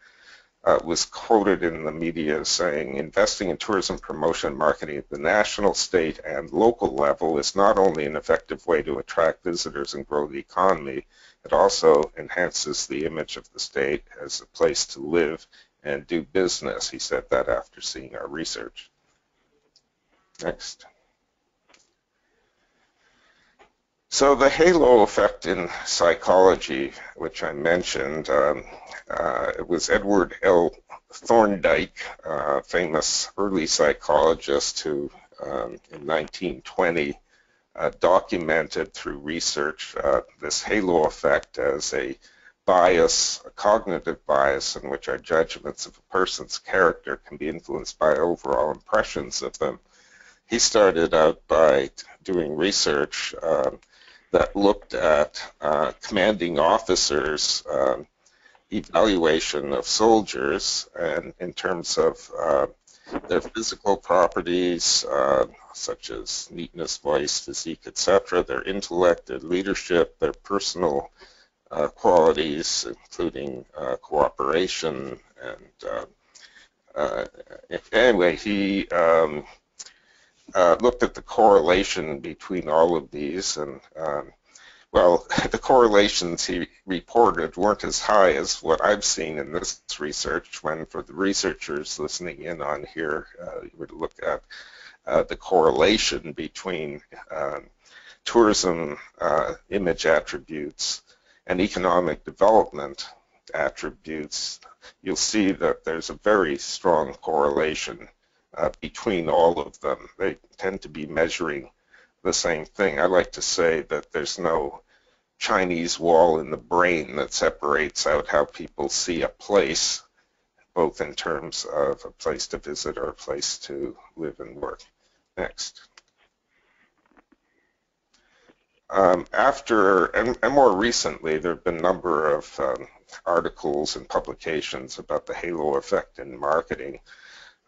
uh, was quoted in the media saying, investing in tourism promotion marketing at the national, state, and local level is not only an effective way to attract visitors and grow the economy, it also enhances the image of the state as a place to live and do business. He said that after seeing our research. Next. So the halo effect in psychology, which I mentioned, um, uh, it was Edward L. Thorndike, uh, famous early psychologist who um, in 1920 uh, documented through research uh, this halo effect as a bias, a cognitive bias in which our judgments of a person's character can be influenced by overall impressions of them. He started out by doing research um, that looked at uh, commanding officers' um, evaluation of soldiers and in terms of uh, their physical properties, uh, such as neatness, voice, physique, etc., their intellect, their leadership, their personal uh, qualities, including uh, cooperation. And uh, anyway, he um, uh, looked at the correlation between all of these, and um, well, the correlations he reported weren't as high as what I've seen in this research. When for the researchers listening in on here, uh, you would look at uh, the correlation between um, tourism uh, image attributes and economic development attributes, you'll see that there's a very strong correlation uh, between all of them. They tend to be measuring the same thing. I like to say that there's no Chinese wall in the brain that separates out how people see a place, both in terms of a place to visit or a place to live and work. Next. Um, after, and, and, more recently, there have been a number of um, articles and publications about the halo effect in marketing.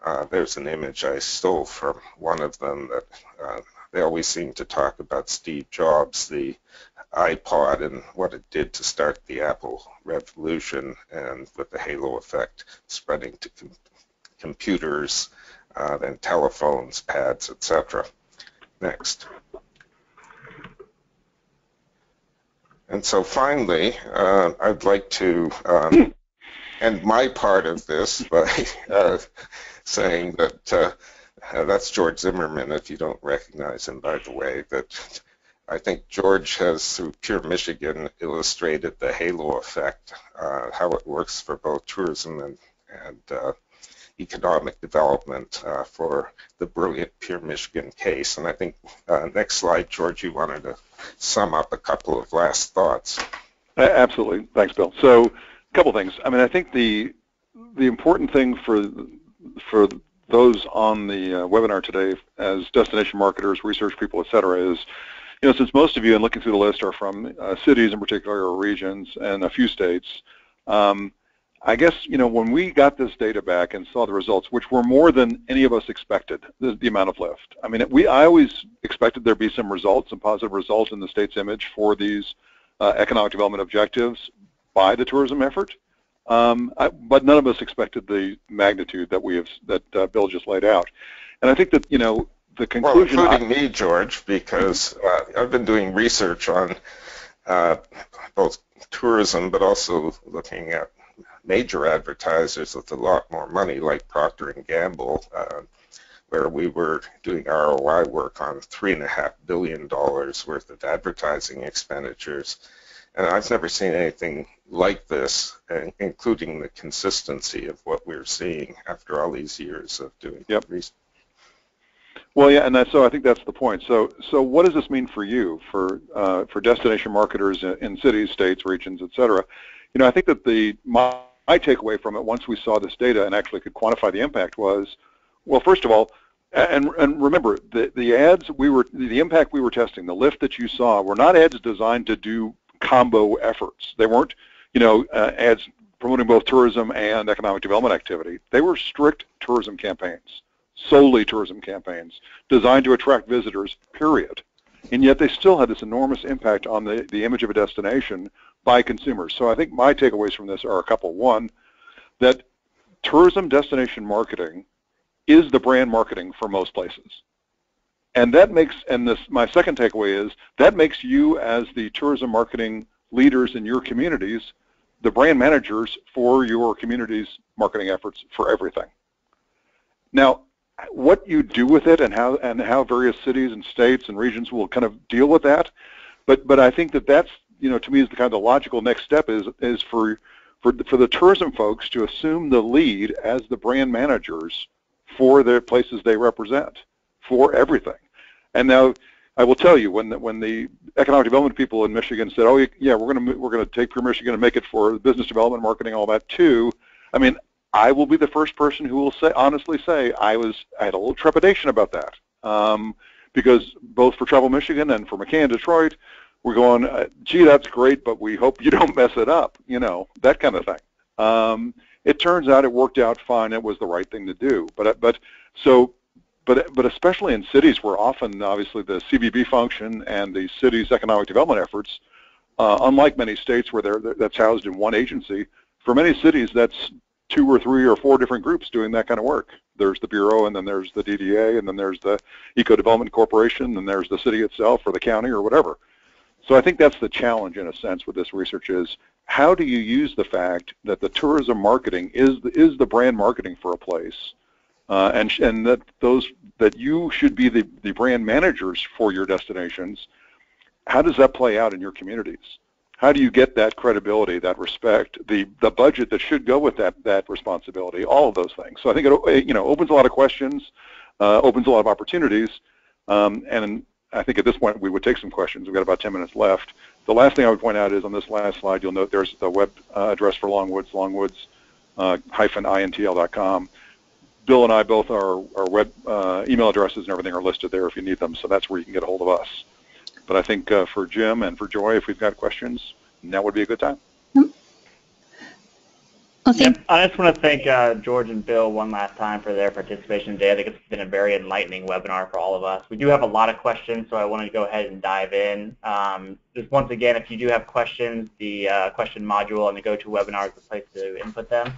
Uh, there's an image I stole from one of them that uh, they always seem to talk about Steve Jobs, the iPod, and what it did to start the Apple revolution, and with the halo effect spreading to com computers, uh, then telephones, pads, etc. Next. And so finally, uh, I'd like to um, end my part of this by uh, saying that uh, uh, that's George Zimmermann, if you don't recognize him, by the way, that I think George has, through Pure Michigan, illustrated the halo effect, uh, how it works for both tourism and, and uh, economic development uh, for the brilliant Pure Michigan case. And I think, uh, next slide, George, you wanted to sum up a couple of last thoughts. Absolutely. Thanks, Bill. So a couple things. I mean, I think the the important thing for for those on the uh, webinar today as destination marketers, research people, et cetera, is, you know, since most of you, and looking through the list, are from uh, cities in particular or regions and a few states, um, I guess, you know, when we got this data back and saw the results, which were more than any of us expected, the, the amount of lift. I mean, we, I always expected there'd be some results, some positive results in the state's image for these uh, economic development objectives by the tourism effort. Um, I, but none of us expected the magnitude that we have, that uh, Bill just laid out. And I think that, you know, the conclusion... Well, including I, me, George, because uh, I've been doing research on uh, both tourism, but also looking at major advertisers with a lot more money, like Procter & Gamble, uh, where we were doing ROI work on $3.5 billion worth of advertising expenditures. And I've never seen anything like this, including the consistency of what we're seeing after all these years of doing yep. research. Well, yeah, and so I think that's the point. So, so what does this mean for you, for uh, for destination marketers in, in, cities, states, regions, et cetera? You know, I think that the my, my takeaway from it, once we saw this data and actually could quantify the impact, was, well, first of all, and and remember the the ads we were the impact we were testing, the lift that you saw, were not ads designed to do combo efforts. They weren't, you know, uh, ads promoting both tourism and economic development activity. They were strict tourism campaigns solely tourism campaigns designed to attract visitors, period. And yet they still had this enormous impact on the, the image of a destination by consumers. So I think my takeaways from this are a couple. One, that tourism destination marketing is the brand marketing for most places. And that makes, and this, my second takeaway is, that makes you as the tourism marketing leaders in your communities the brand managers for your community's marketing efforts for everything. Now, what you do with it and how and how various cities and states and regions will kind of deal with that. But but I think that that's you know to me is the kind of the logical next step is is for for for the tourism folks to assume the lead as the brand managers for the places they represent for everything. And now I will tell you when the, when the economic development people in Michigan said, "Oh yeah, we're going to we're going to take Pure Michigan and make it for business development, marketing, all that too," I mean, I will be the first person who will say honestly say I was I had a little trepidation about that um, because both for Travel Michigan and for McCann in Detroit, we're going, uh, gee, that's great, but we hope you don't mess it up, you know, that kind of thing. Um, it turns out it worked out fine. It was the right thing to do. But but so but but especially in cities where often obviously the CVB function and the city's economic development efforts, uh, unlike many states where they're, that's housed in one agency, for many cities that's two or three or four different groups doing that kind of work. There's the Bureau, and then there's the DDA, and then there's the Eco Development Corporation, and there's the city itself or the county or whatever. So I think that's the challenge in a sense with this research is how do you use the fact that the tourism marketing is the, is the brand marketing for a place, uh, and and that those that you should be the, the brand managers for your destinations. How does that play out in your communities? how do you get that credibility, that respect, the the budget that should go with that that responsibility, all of those things. So I think it you know opens a lot of questions, uh, opens a lot of opportunities, um, and I think at this point we would take some questions. We've got about 10 minutes left. The last thing I would point out is on this last slide, you'll note there's the web uh, address for Longwoods, longwoods-intl.com. Bill and I both our our web uh, email addresses and everything are listed there if you need them. So that's where you can get a hold of us. But I think uh, for Jim and for Joy, if we've got questions, now would be a good time. Well, yep. I just want to thank uh, George and Bill one last time for their participation today. I think it's been a very enlightening webinar for all of us. We do have a lot of questions, so I want to go ahead and dive in. Um, just once again, if you do have questions, the uh, question module on the GoToWebinar is the place to input them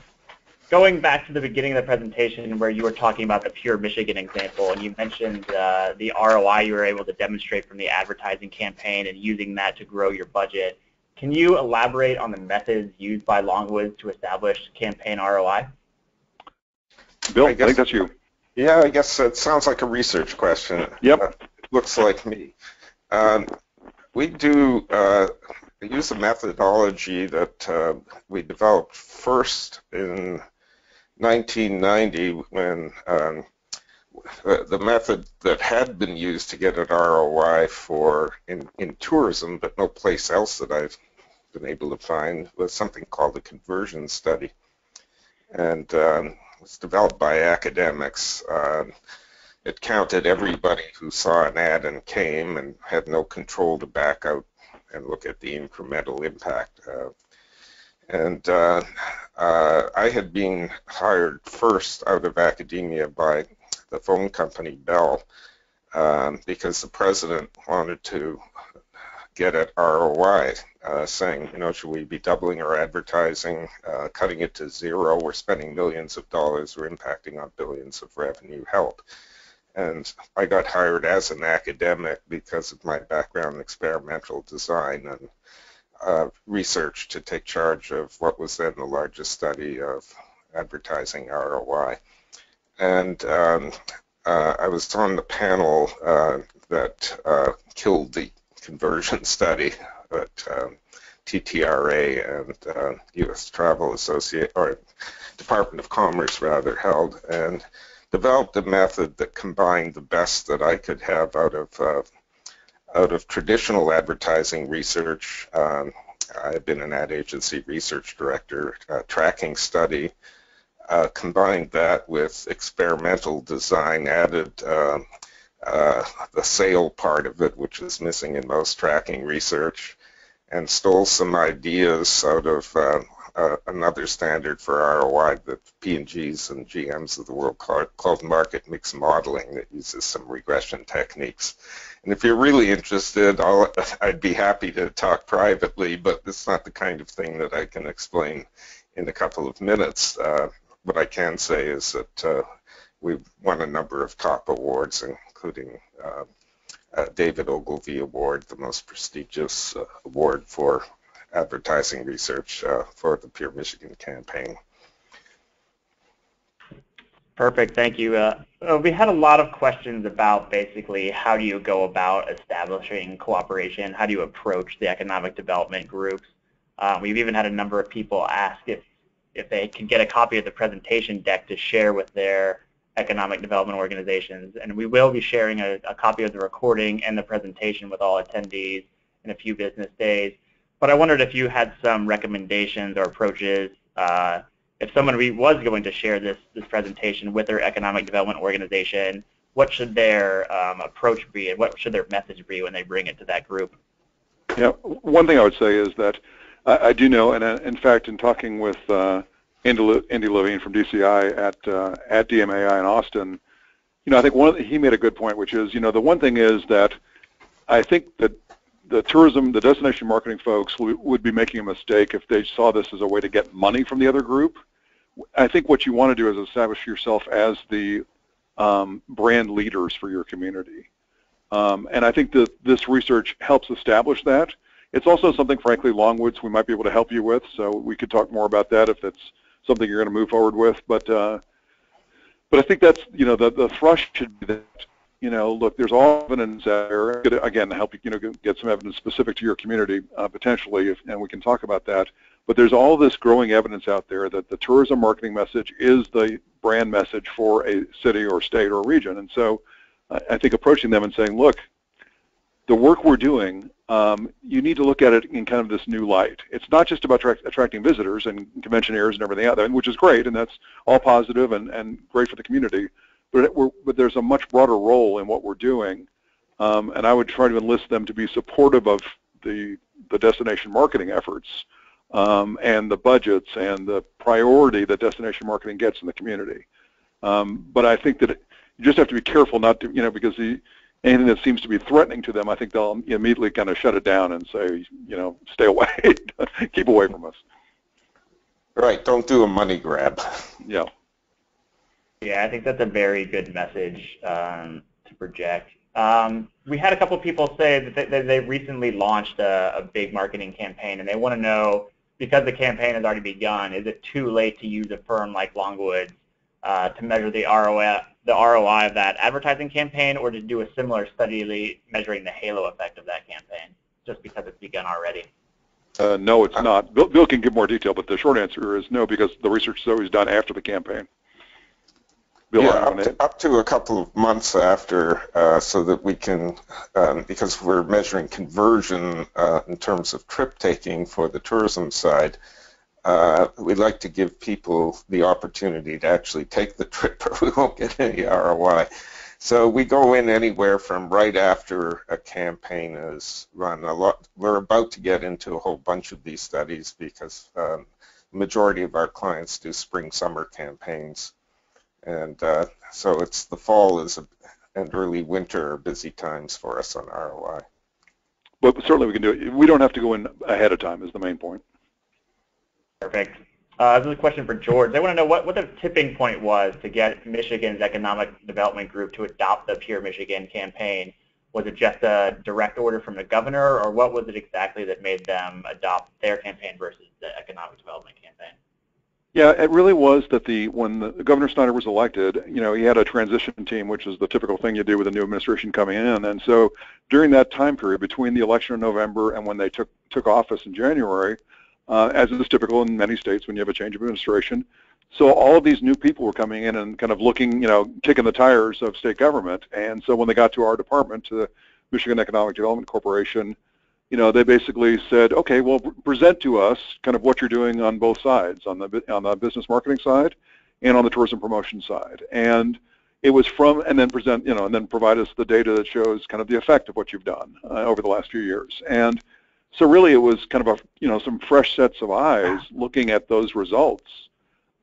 going back to the beginning of the presentation where you were talking about the pure Michigan example, and you mentioned uh, the ROI you were able to demonstrate from the advertising campaign and using that to grow your budget. Can you elaborate on the methods used by Longwoods to establish campaign ROI? Bill, I, guess, I think that's you. Yeah, I guess it sounds like a research question. Yep. Uh, looks like me. Um, we do uh, use a methodology that uh, we developed first in 1990 when um, the method that had been used to get an ROI for in, in tourism, but no place else that I've been able to find, was something called the conversion study. And um, it was developed by academics. Uh, it counted everybody who saw an ad and came and had no control to back out and look at the incremental impact. Uh, And uh, uh, I had been hired first out of academia by the phone company Bell um, because the president wanted to get at ROI, uh, saying, you know, should we be doubling our advertising, uh, cutting it to zero? We're spending millions of dollars, we're impacting on billions of revenue. Help. And I got hired as an academic because of my background in experimental design and uh, research to take charge of what was then the largest study of advertising ROI. And um, uh, I was on the panel uh, that uh, killed the conversion study that um, TTRA and U.S. Uh, Travel Associate or Department of Commerce rather held, and developed a method that combined the best that I could have out of out of traditional advertising research. Um, I've been an ad agency research director, tracking study, uh, combined that with experimental design, added uh, uh, the sale part of it, which is missing in most tracking research, and stole some ideas out of another standard for ROI that P&Gs and GMs of the world call, called market mix modeling that uses some regression techniques. And if you're really interested, i would be happy to talk privately, but it's not the kind of thing that I can explain in a couple of minutes. Uh, what I can say is that uh, we've won a number of top awards, including uh, David Ogilvy Award, the most prestigious uh, award for advertising research uh, for the Pure Michigan campaign. Perfect, thank you. Uh, we had a lot of questions about basically how do you go about establishing cooperation, how do you approach the economic development groups. Uh, we've even had a number of people ask if, if they could get a copy of the presentation deck to share with their economic development organizations. And we will be sharing a, a copy of the recording and the presentation with all attendees in a few business days. But I wondered if you had some recommendations or approaches uh, if someone was going to share this, this presentation with their economic development organization, what should their um, approach be and what should their message be when they bring it to that group? Yeah, one thing I would say is that I, I do know, and uh, in fact, in talking with uh, Andy, Andy Levine from DCI at uh, at DMAI in Austin, you know, I think one the, he made a good point, which is, you know, the one thing is that I think that the tourism, the destination marketing folks would be making a mistake if they saw this as a way to get money from the other group. I think what you want to do is establish yourself as the um, brand leaders for your community. Um, and I think that this research helps establish that. It's also something, frankly, Longwoods we might be able to help you with, so we could talk more about that if that's something you're going to move forward with. But uh, but I think that's you know the the thrust should be that you know, look, there's all evidence there. Again, to help you, you know, get some evidence specific to your community uh, potentially, if, and we can talk about that. But there's all this growing evidence out there that the tourism marketing message is the brand message for a city or state or region. And so uh, I think approaching them and saying, look, the work we're doing, um, you need to look at it in kind of this new light. It's not just about attracting visitors and conventioneers and everything out there, which is great, and that's all positive and, and great for the community but, but there's a much broader role in what we're doing, um, and I would try to enlist them to be supportive of the, the destination marketing efforts um, and the budgets and the priority that destination marketing gets in the community. Um, but I think that it, you just have to be careful not to, you know, because the, anything that seems to be threatening to them, I think they'll immediately kind of shut it down and say, you know, stay away, keep away from us. Right, don't do a money grab. Yeah. Yeah, I think that's a very good message um, to project. Um, we had a couple of people say that they, they recently launched a, a, big marketing campaign, and they want to know, because the campaign has already begun, is it too late to use a firm like Longwoods uh, to measure the ROI, the ROI of that advertising campaign, or to do a similar study measuring the halo effect of that campaign, just because it's begun already? Uh, no, it's not. Bill, Bill can give more detail, but the short answer is no, because the research is always done after the campaign. Bill, yeah, up to, up to, a couple of months after, uh, so that we can, um, because we're measuring conversion uh, in terms of trip taking for the tourism side, uh, we'd like to give people the opportunity to actually take the trip or we won't get any ROI. So we go in anywhere from right after a campaign is run. A lot, we're about to get into a whole bunch of these studies because um, majority of our clients do spring-summer campaigns. And uh, so it's the fall is a, and early winter are busy times for us on ROI. But certainly we can do it. We don't have to go in ahead of time is the main point. Perfect. Uh, this is a question for George. I want to know what, what the tipping point was to get Michigan's Economic Development Group to adopt the Pure Michigan campaign. Was it just a direct order from the governor, or what was it exactly that made them adopt their campaign versus the Economic Development campaign? Yeah, it really was that the when the, Governor Snyder was elected, you know, he had a transition team, which is the typical thing you do with a new administration coming in. And so during that time period between the election in November and when they took took office in January, uh, as is typical in many states when you have a change of administration, so all of these new people were coming in and kind of looking, you know, kicking the tires of state government. And so when they got to our department, to the Michigan Economic Development Corporation, you know, they basically said, okay, well, present to us kind of what you're doing on both sides, on the on the business marketing side and on the tourism promotion side. And it was from, and then present, you know, and then provide us the data that shows kind of the effect of what you've done uh, over the last few years. And so really it was kind of a, you know, some fresh sets of eyes looking at those results.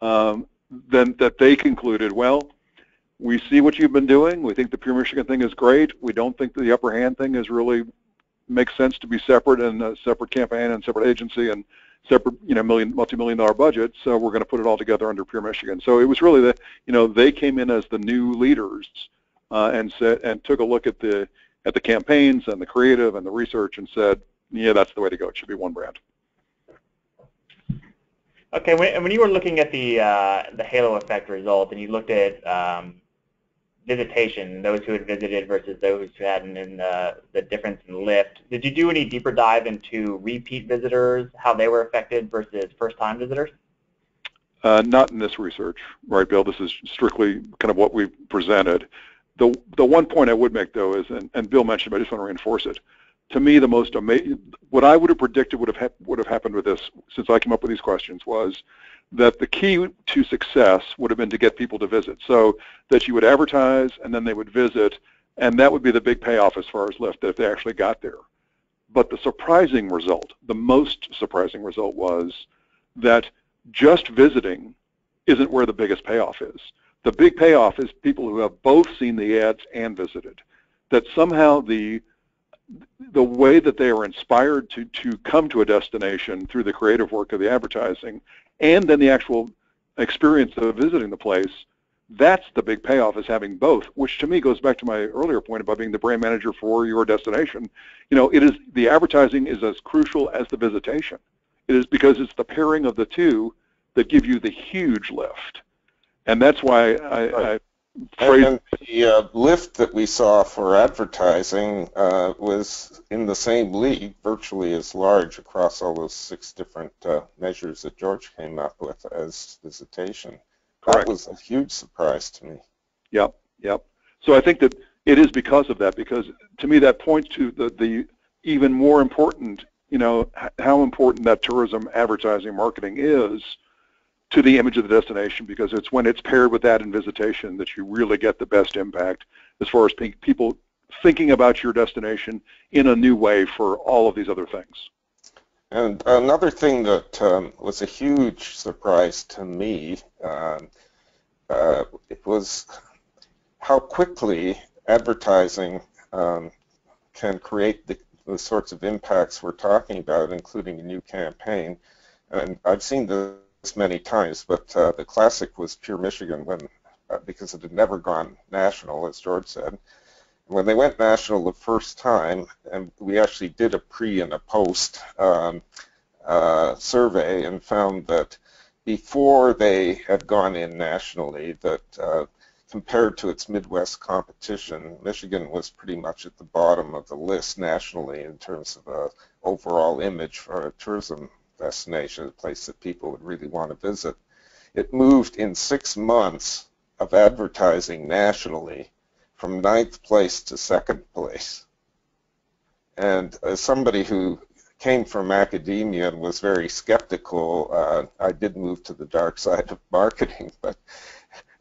Um, then that they concluded, well, we see what you've been doing. We think the Pure Michigan thing is great. We don't think the upper hand thing is really makes sense to be separate and a separate campaign and separate agency and separate, you know, million, multi-million dollar budget. So we're going to put it all together under Pure Michigan. So it was really the, you know, they came in as the new leaders uh, and said and took a look at the at the campaigns and the creative and the research and said, yeah, that's the way to go. It should be one brand. Okay, when, when you were looking at the uh, the halo effect result and you looked at um, visitation, those who had visited versus those who hadn't, and the, the difference in lift. Did you do any deeper dive into repeat visitors, how they were affected versus first-time visitors? Uh, not in this research, right, Bill? This is strictly kind of what we presented. The the one point I would make though is, and, and Bill mentioned, but I just want to reinforce it. To me, the most amazing, what I would have predicted would have would have happened with this, since I came up with these questions, was that the key to success would have been to get people to visit. So that you would advertise and then they would visit, and that would be the big payoff as far as lift if they actually got there. But the surprising result, the most surprising result was that just visiting isn't where the biggest payoff is. The big payoff is people who have both seen the ads and visited. That somehow the the way that they are inspired to, to come to a destination through the creative work of the advertising and then the actual experience of visiting the place, that's the big payoff is having both, which to me goes back to my earlier point about being the brand manager for your destination. You know, it is the advertising is as crucial as the visitation. It is because it's the pairing of the two that give you the huge lift. And that's why I, I and the uh, lift that we saw for advertising uh, was in the same league, virtually as large across all those six different uh, measures that George came up with as visitation. Correct. That was a huge surprise to me. Yep, yep. So I think that it is because of that, because to me that points to the, the even more important, you know, how important that tourism advertising marketing is to the image of the destination because it's when it's paired with that in visitation that you really get the best impact as far as pe people thinking about your destination in a new way for all of these other things. And another thing that um, was a huge surprise to me uh, uh, it was how quickly advertising um, can create the, the sorts of impacts we're talking about, including a new campaign. And I've seen the many times, but uh, the classic was Pure Michigan when uh, because it had never gone national, as George said. When they went national the first time, and we actually did a pre and a post um, uh, survey and found that before they had gone in nationally, that uh, compared to its Midwest competition, Michigan was pretty much at the bottom of the list nationally in terms of uh, overall image for a tourism destination, a place that people would really want to visit. It moved in six months of advertising nationally from ninth place to second place. And as somebody who came from academia and was very skeptical, uh, I did move to the dark side of marketing. But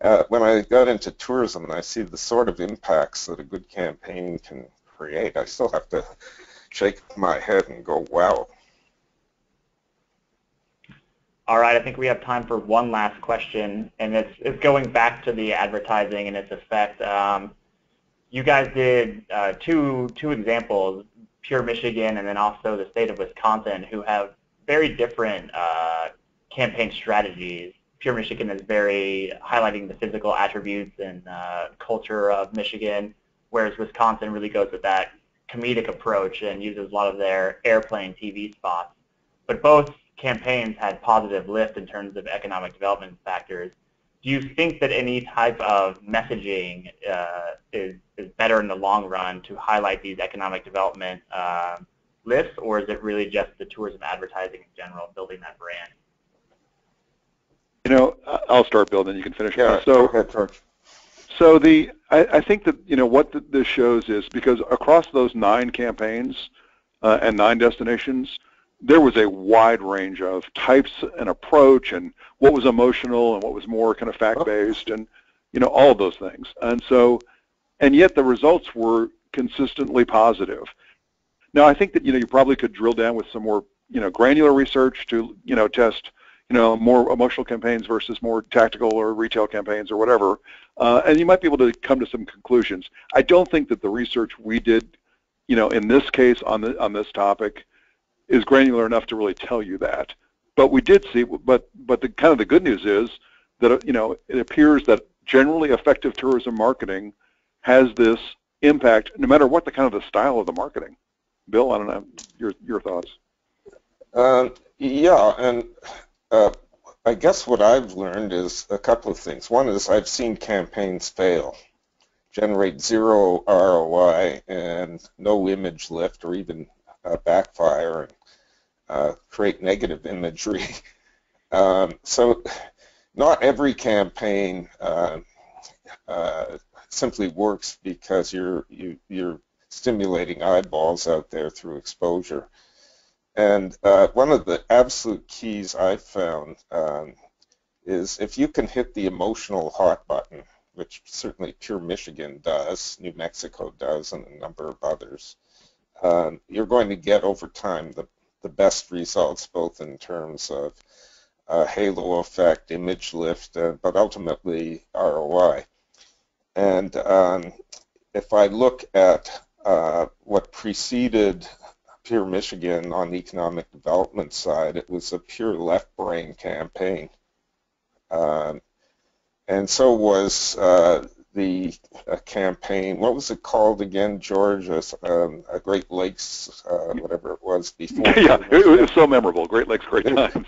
uh, when I got into tourism and I see the sort of impacts that a good campaign can create, I still have to shake my head and go, wow, All right, I think we have time for one last question, and it's, it's going back to the advertising and its effect. Um, you guys did uh, two, two examples, Pure Michigan and then also the state of Wisconsin, who have very different uh, campaign strategies. Pure Michigan is very highlighting the physical attributes and uh, culture of Michigan, whereas Wisconsin really goes with that comedic approach and uses a lot of their airplane TV spots. But both campaigns had positive lift in terms of economic development factors. Do you think that any type of messaging uh, is, is better in the long run to highlight these economic development uh, lifts, or is it really just the tourism advertising in general, building that brand? You know, I'll start, Bill, then you can finish. Yeah, so, go ahead, So the I, I think that you know what the, this shows is because across those nine campaigns uh, and nine destinations, there was a wide range of types and approach and what was emotional and what was more kind of fact-based and you know all of those things. And so and yet the results were consistently positive. Now i think that you know you probably could drill down with some more you know granular research to you know test you know more emotional campaigns versus more tactical or retail campaigns or whatever. Uh, and you might be able to come to some conclusions. I don't think that the research we did you know in this case on the on this topic is granular enough to really tell you that. But we did see, but but the kind of the good news is that you know it appears that generally effective tourism marketing has this impact, no matter what the kind of the style of the marketing. Bill, I don't know your your thoughts. Uh, yeah, and uh, I guess what I've learned is a couple of things. One is I've seen campaigns fail, generate zero ROI and no image lift or even uh, backfire and uh, create negative imagery. um, so not every campaign uh, uh, simply works because you're you, you're stimulating eyeballs out there through exposure. And uh, one of the absolute keys I've found um, is if you can hit the emotional hot button, which certainly Pure Michigan does, New Mexico does, and a number of others, um, you're going to get over time the, the best results, both in terms of uh, halo effect, image lift, uh, but ultimately ROI. And um, if I look at uh, what preceded Pure Michigan on the economic development side, it was a pure left brain campaign. Um, and so was uh, the uh, campaign. What was it called again, George? Um, a Great Lakes, uh, whatever it was before. yeah, it, was so memorable. Great Lakes, great times.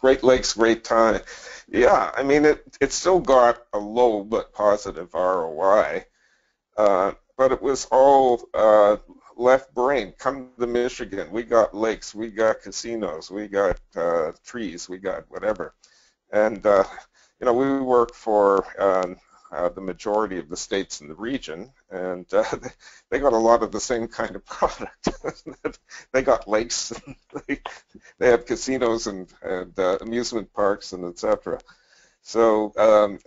Great Lakes, great time. Yeah, I mean, it it still got a low but positive ROI, uh, but it was all uh, left brain. Come to Michigan. We got lakes. We got casinos. We got uh, trees. We got whatever. And uh, you know, we work for um, uh, the majority of the states in the region, and uh, they got a lot of the same kind of product. they got lakes, they, they have casinos and, and uh, amusement parks, and etc. So um,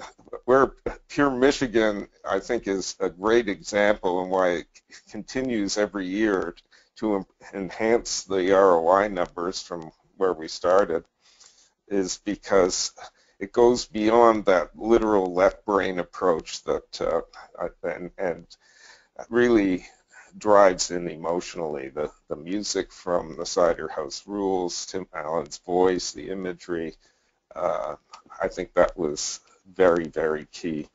where Pure Michigan, I think, is a great example and why it continues every year to enhance the ROI numbers from where we started is because it goes beyond that literal left brain approach that uh, and, and really drives in emotionally. The, the music from the Cider House Rules, Tim Allen's voice, the imagery, uh, I think that was very, very key.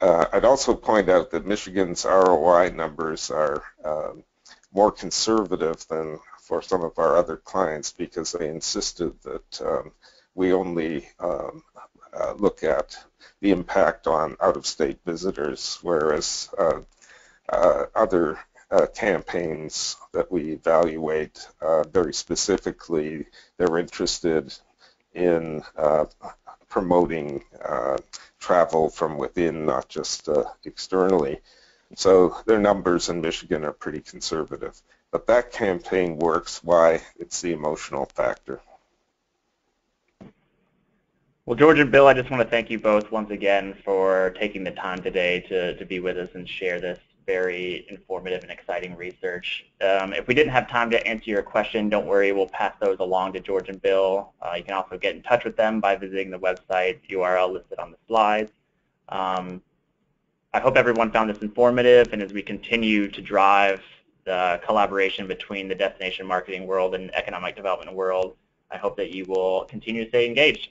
Uh, I'd also point out that Michigan's ROI numbers are um, more conservative than for some of our other clients because they insisted that um, we only um, uh, look at the impact on out-of-state visitors, whereas uh, uh, other uh, campaigns that we evaluate uh, very specifically, they're interested in uh, promoting travel from within, not just externally. So their numbers in Michigan are pretty conservative. But that campaign works. Why? It's the emotional factor. Well, George and Bill, I just want to thank you both once again for taking the time today to, to be with us and share this very informative and exciting research. Um, if we didn't have time to answer your question, don't worry, we'll pass those along to George and Bill. Uh, you can also get in touch with them by visiting the website URL listed on the slides. Um, I hope everyone found this informative, and as we continue to drive the collaboration between the destination marketing world and economic development world, I hope that you will continue to stay engaged.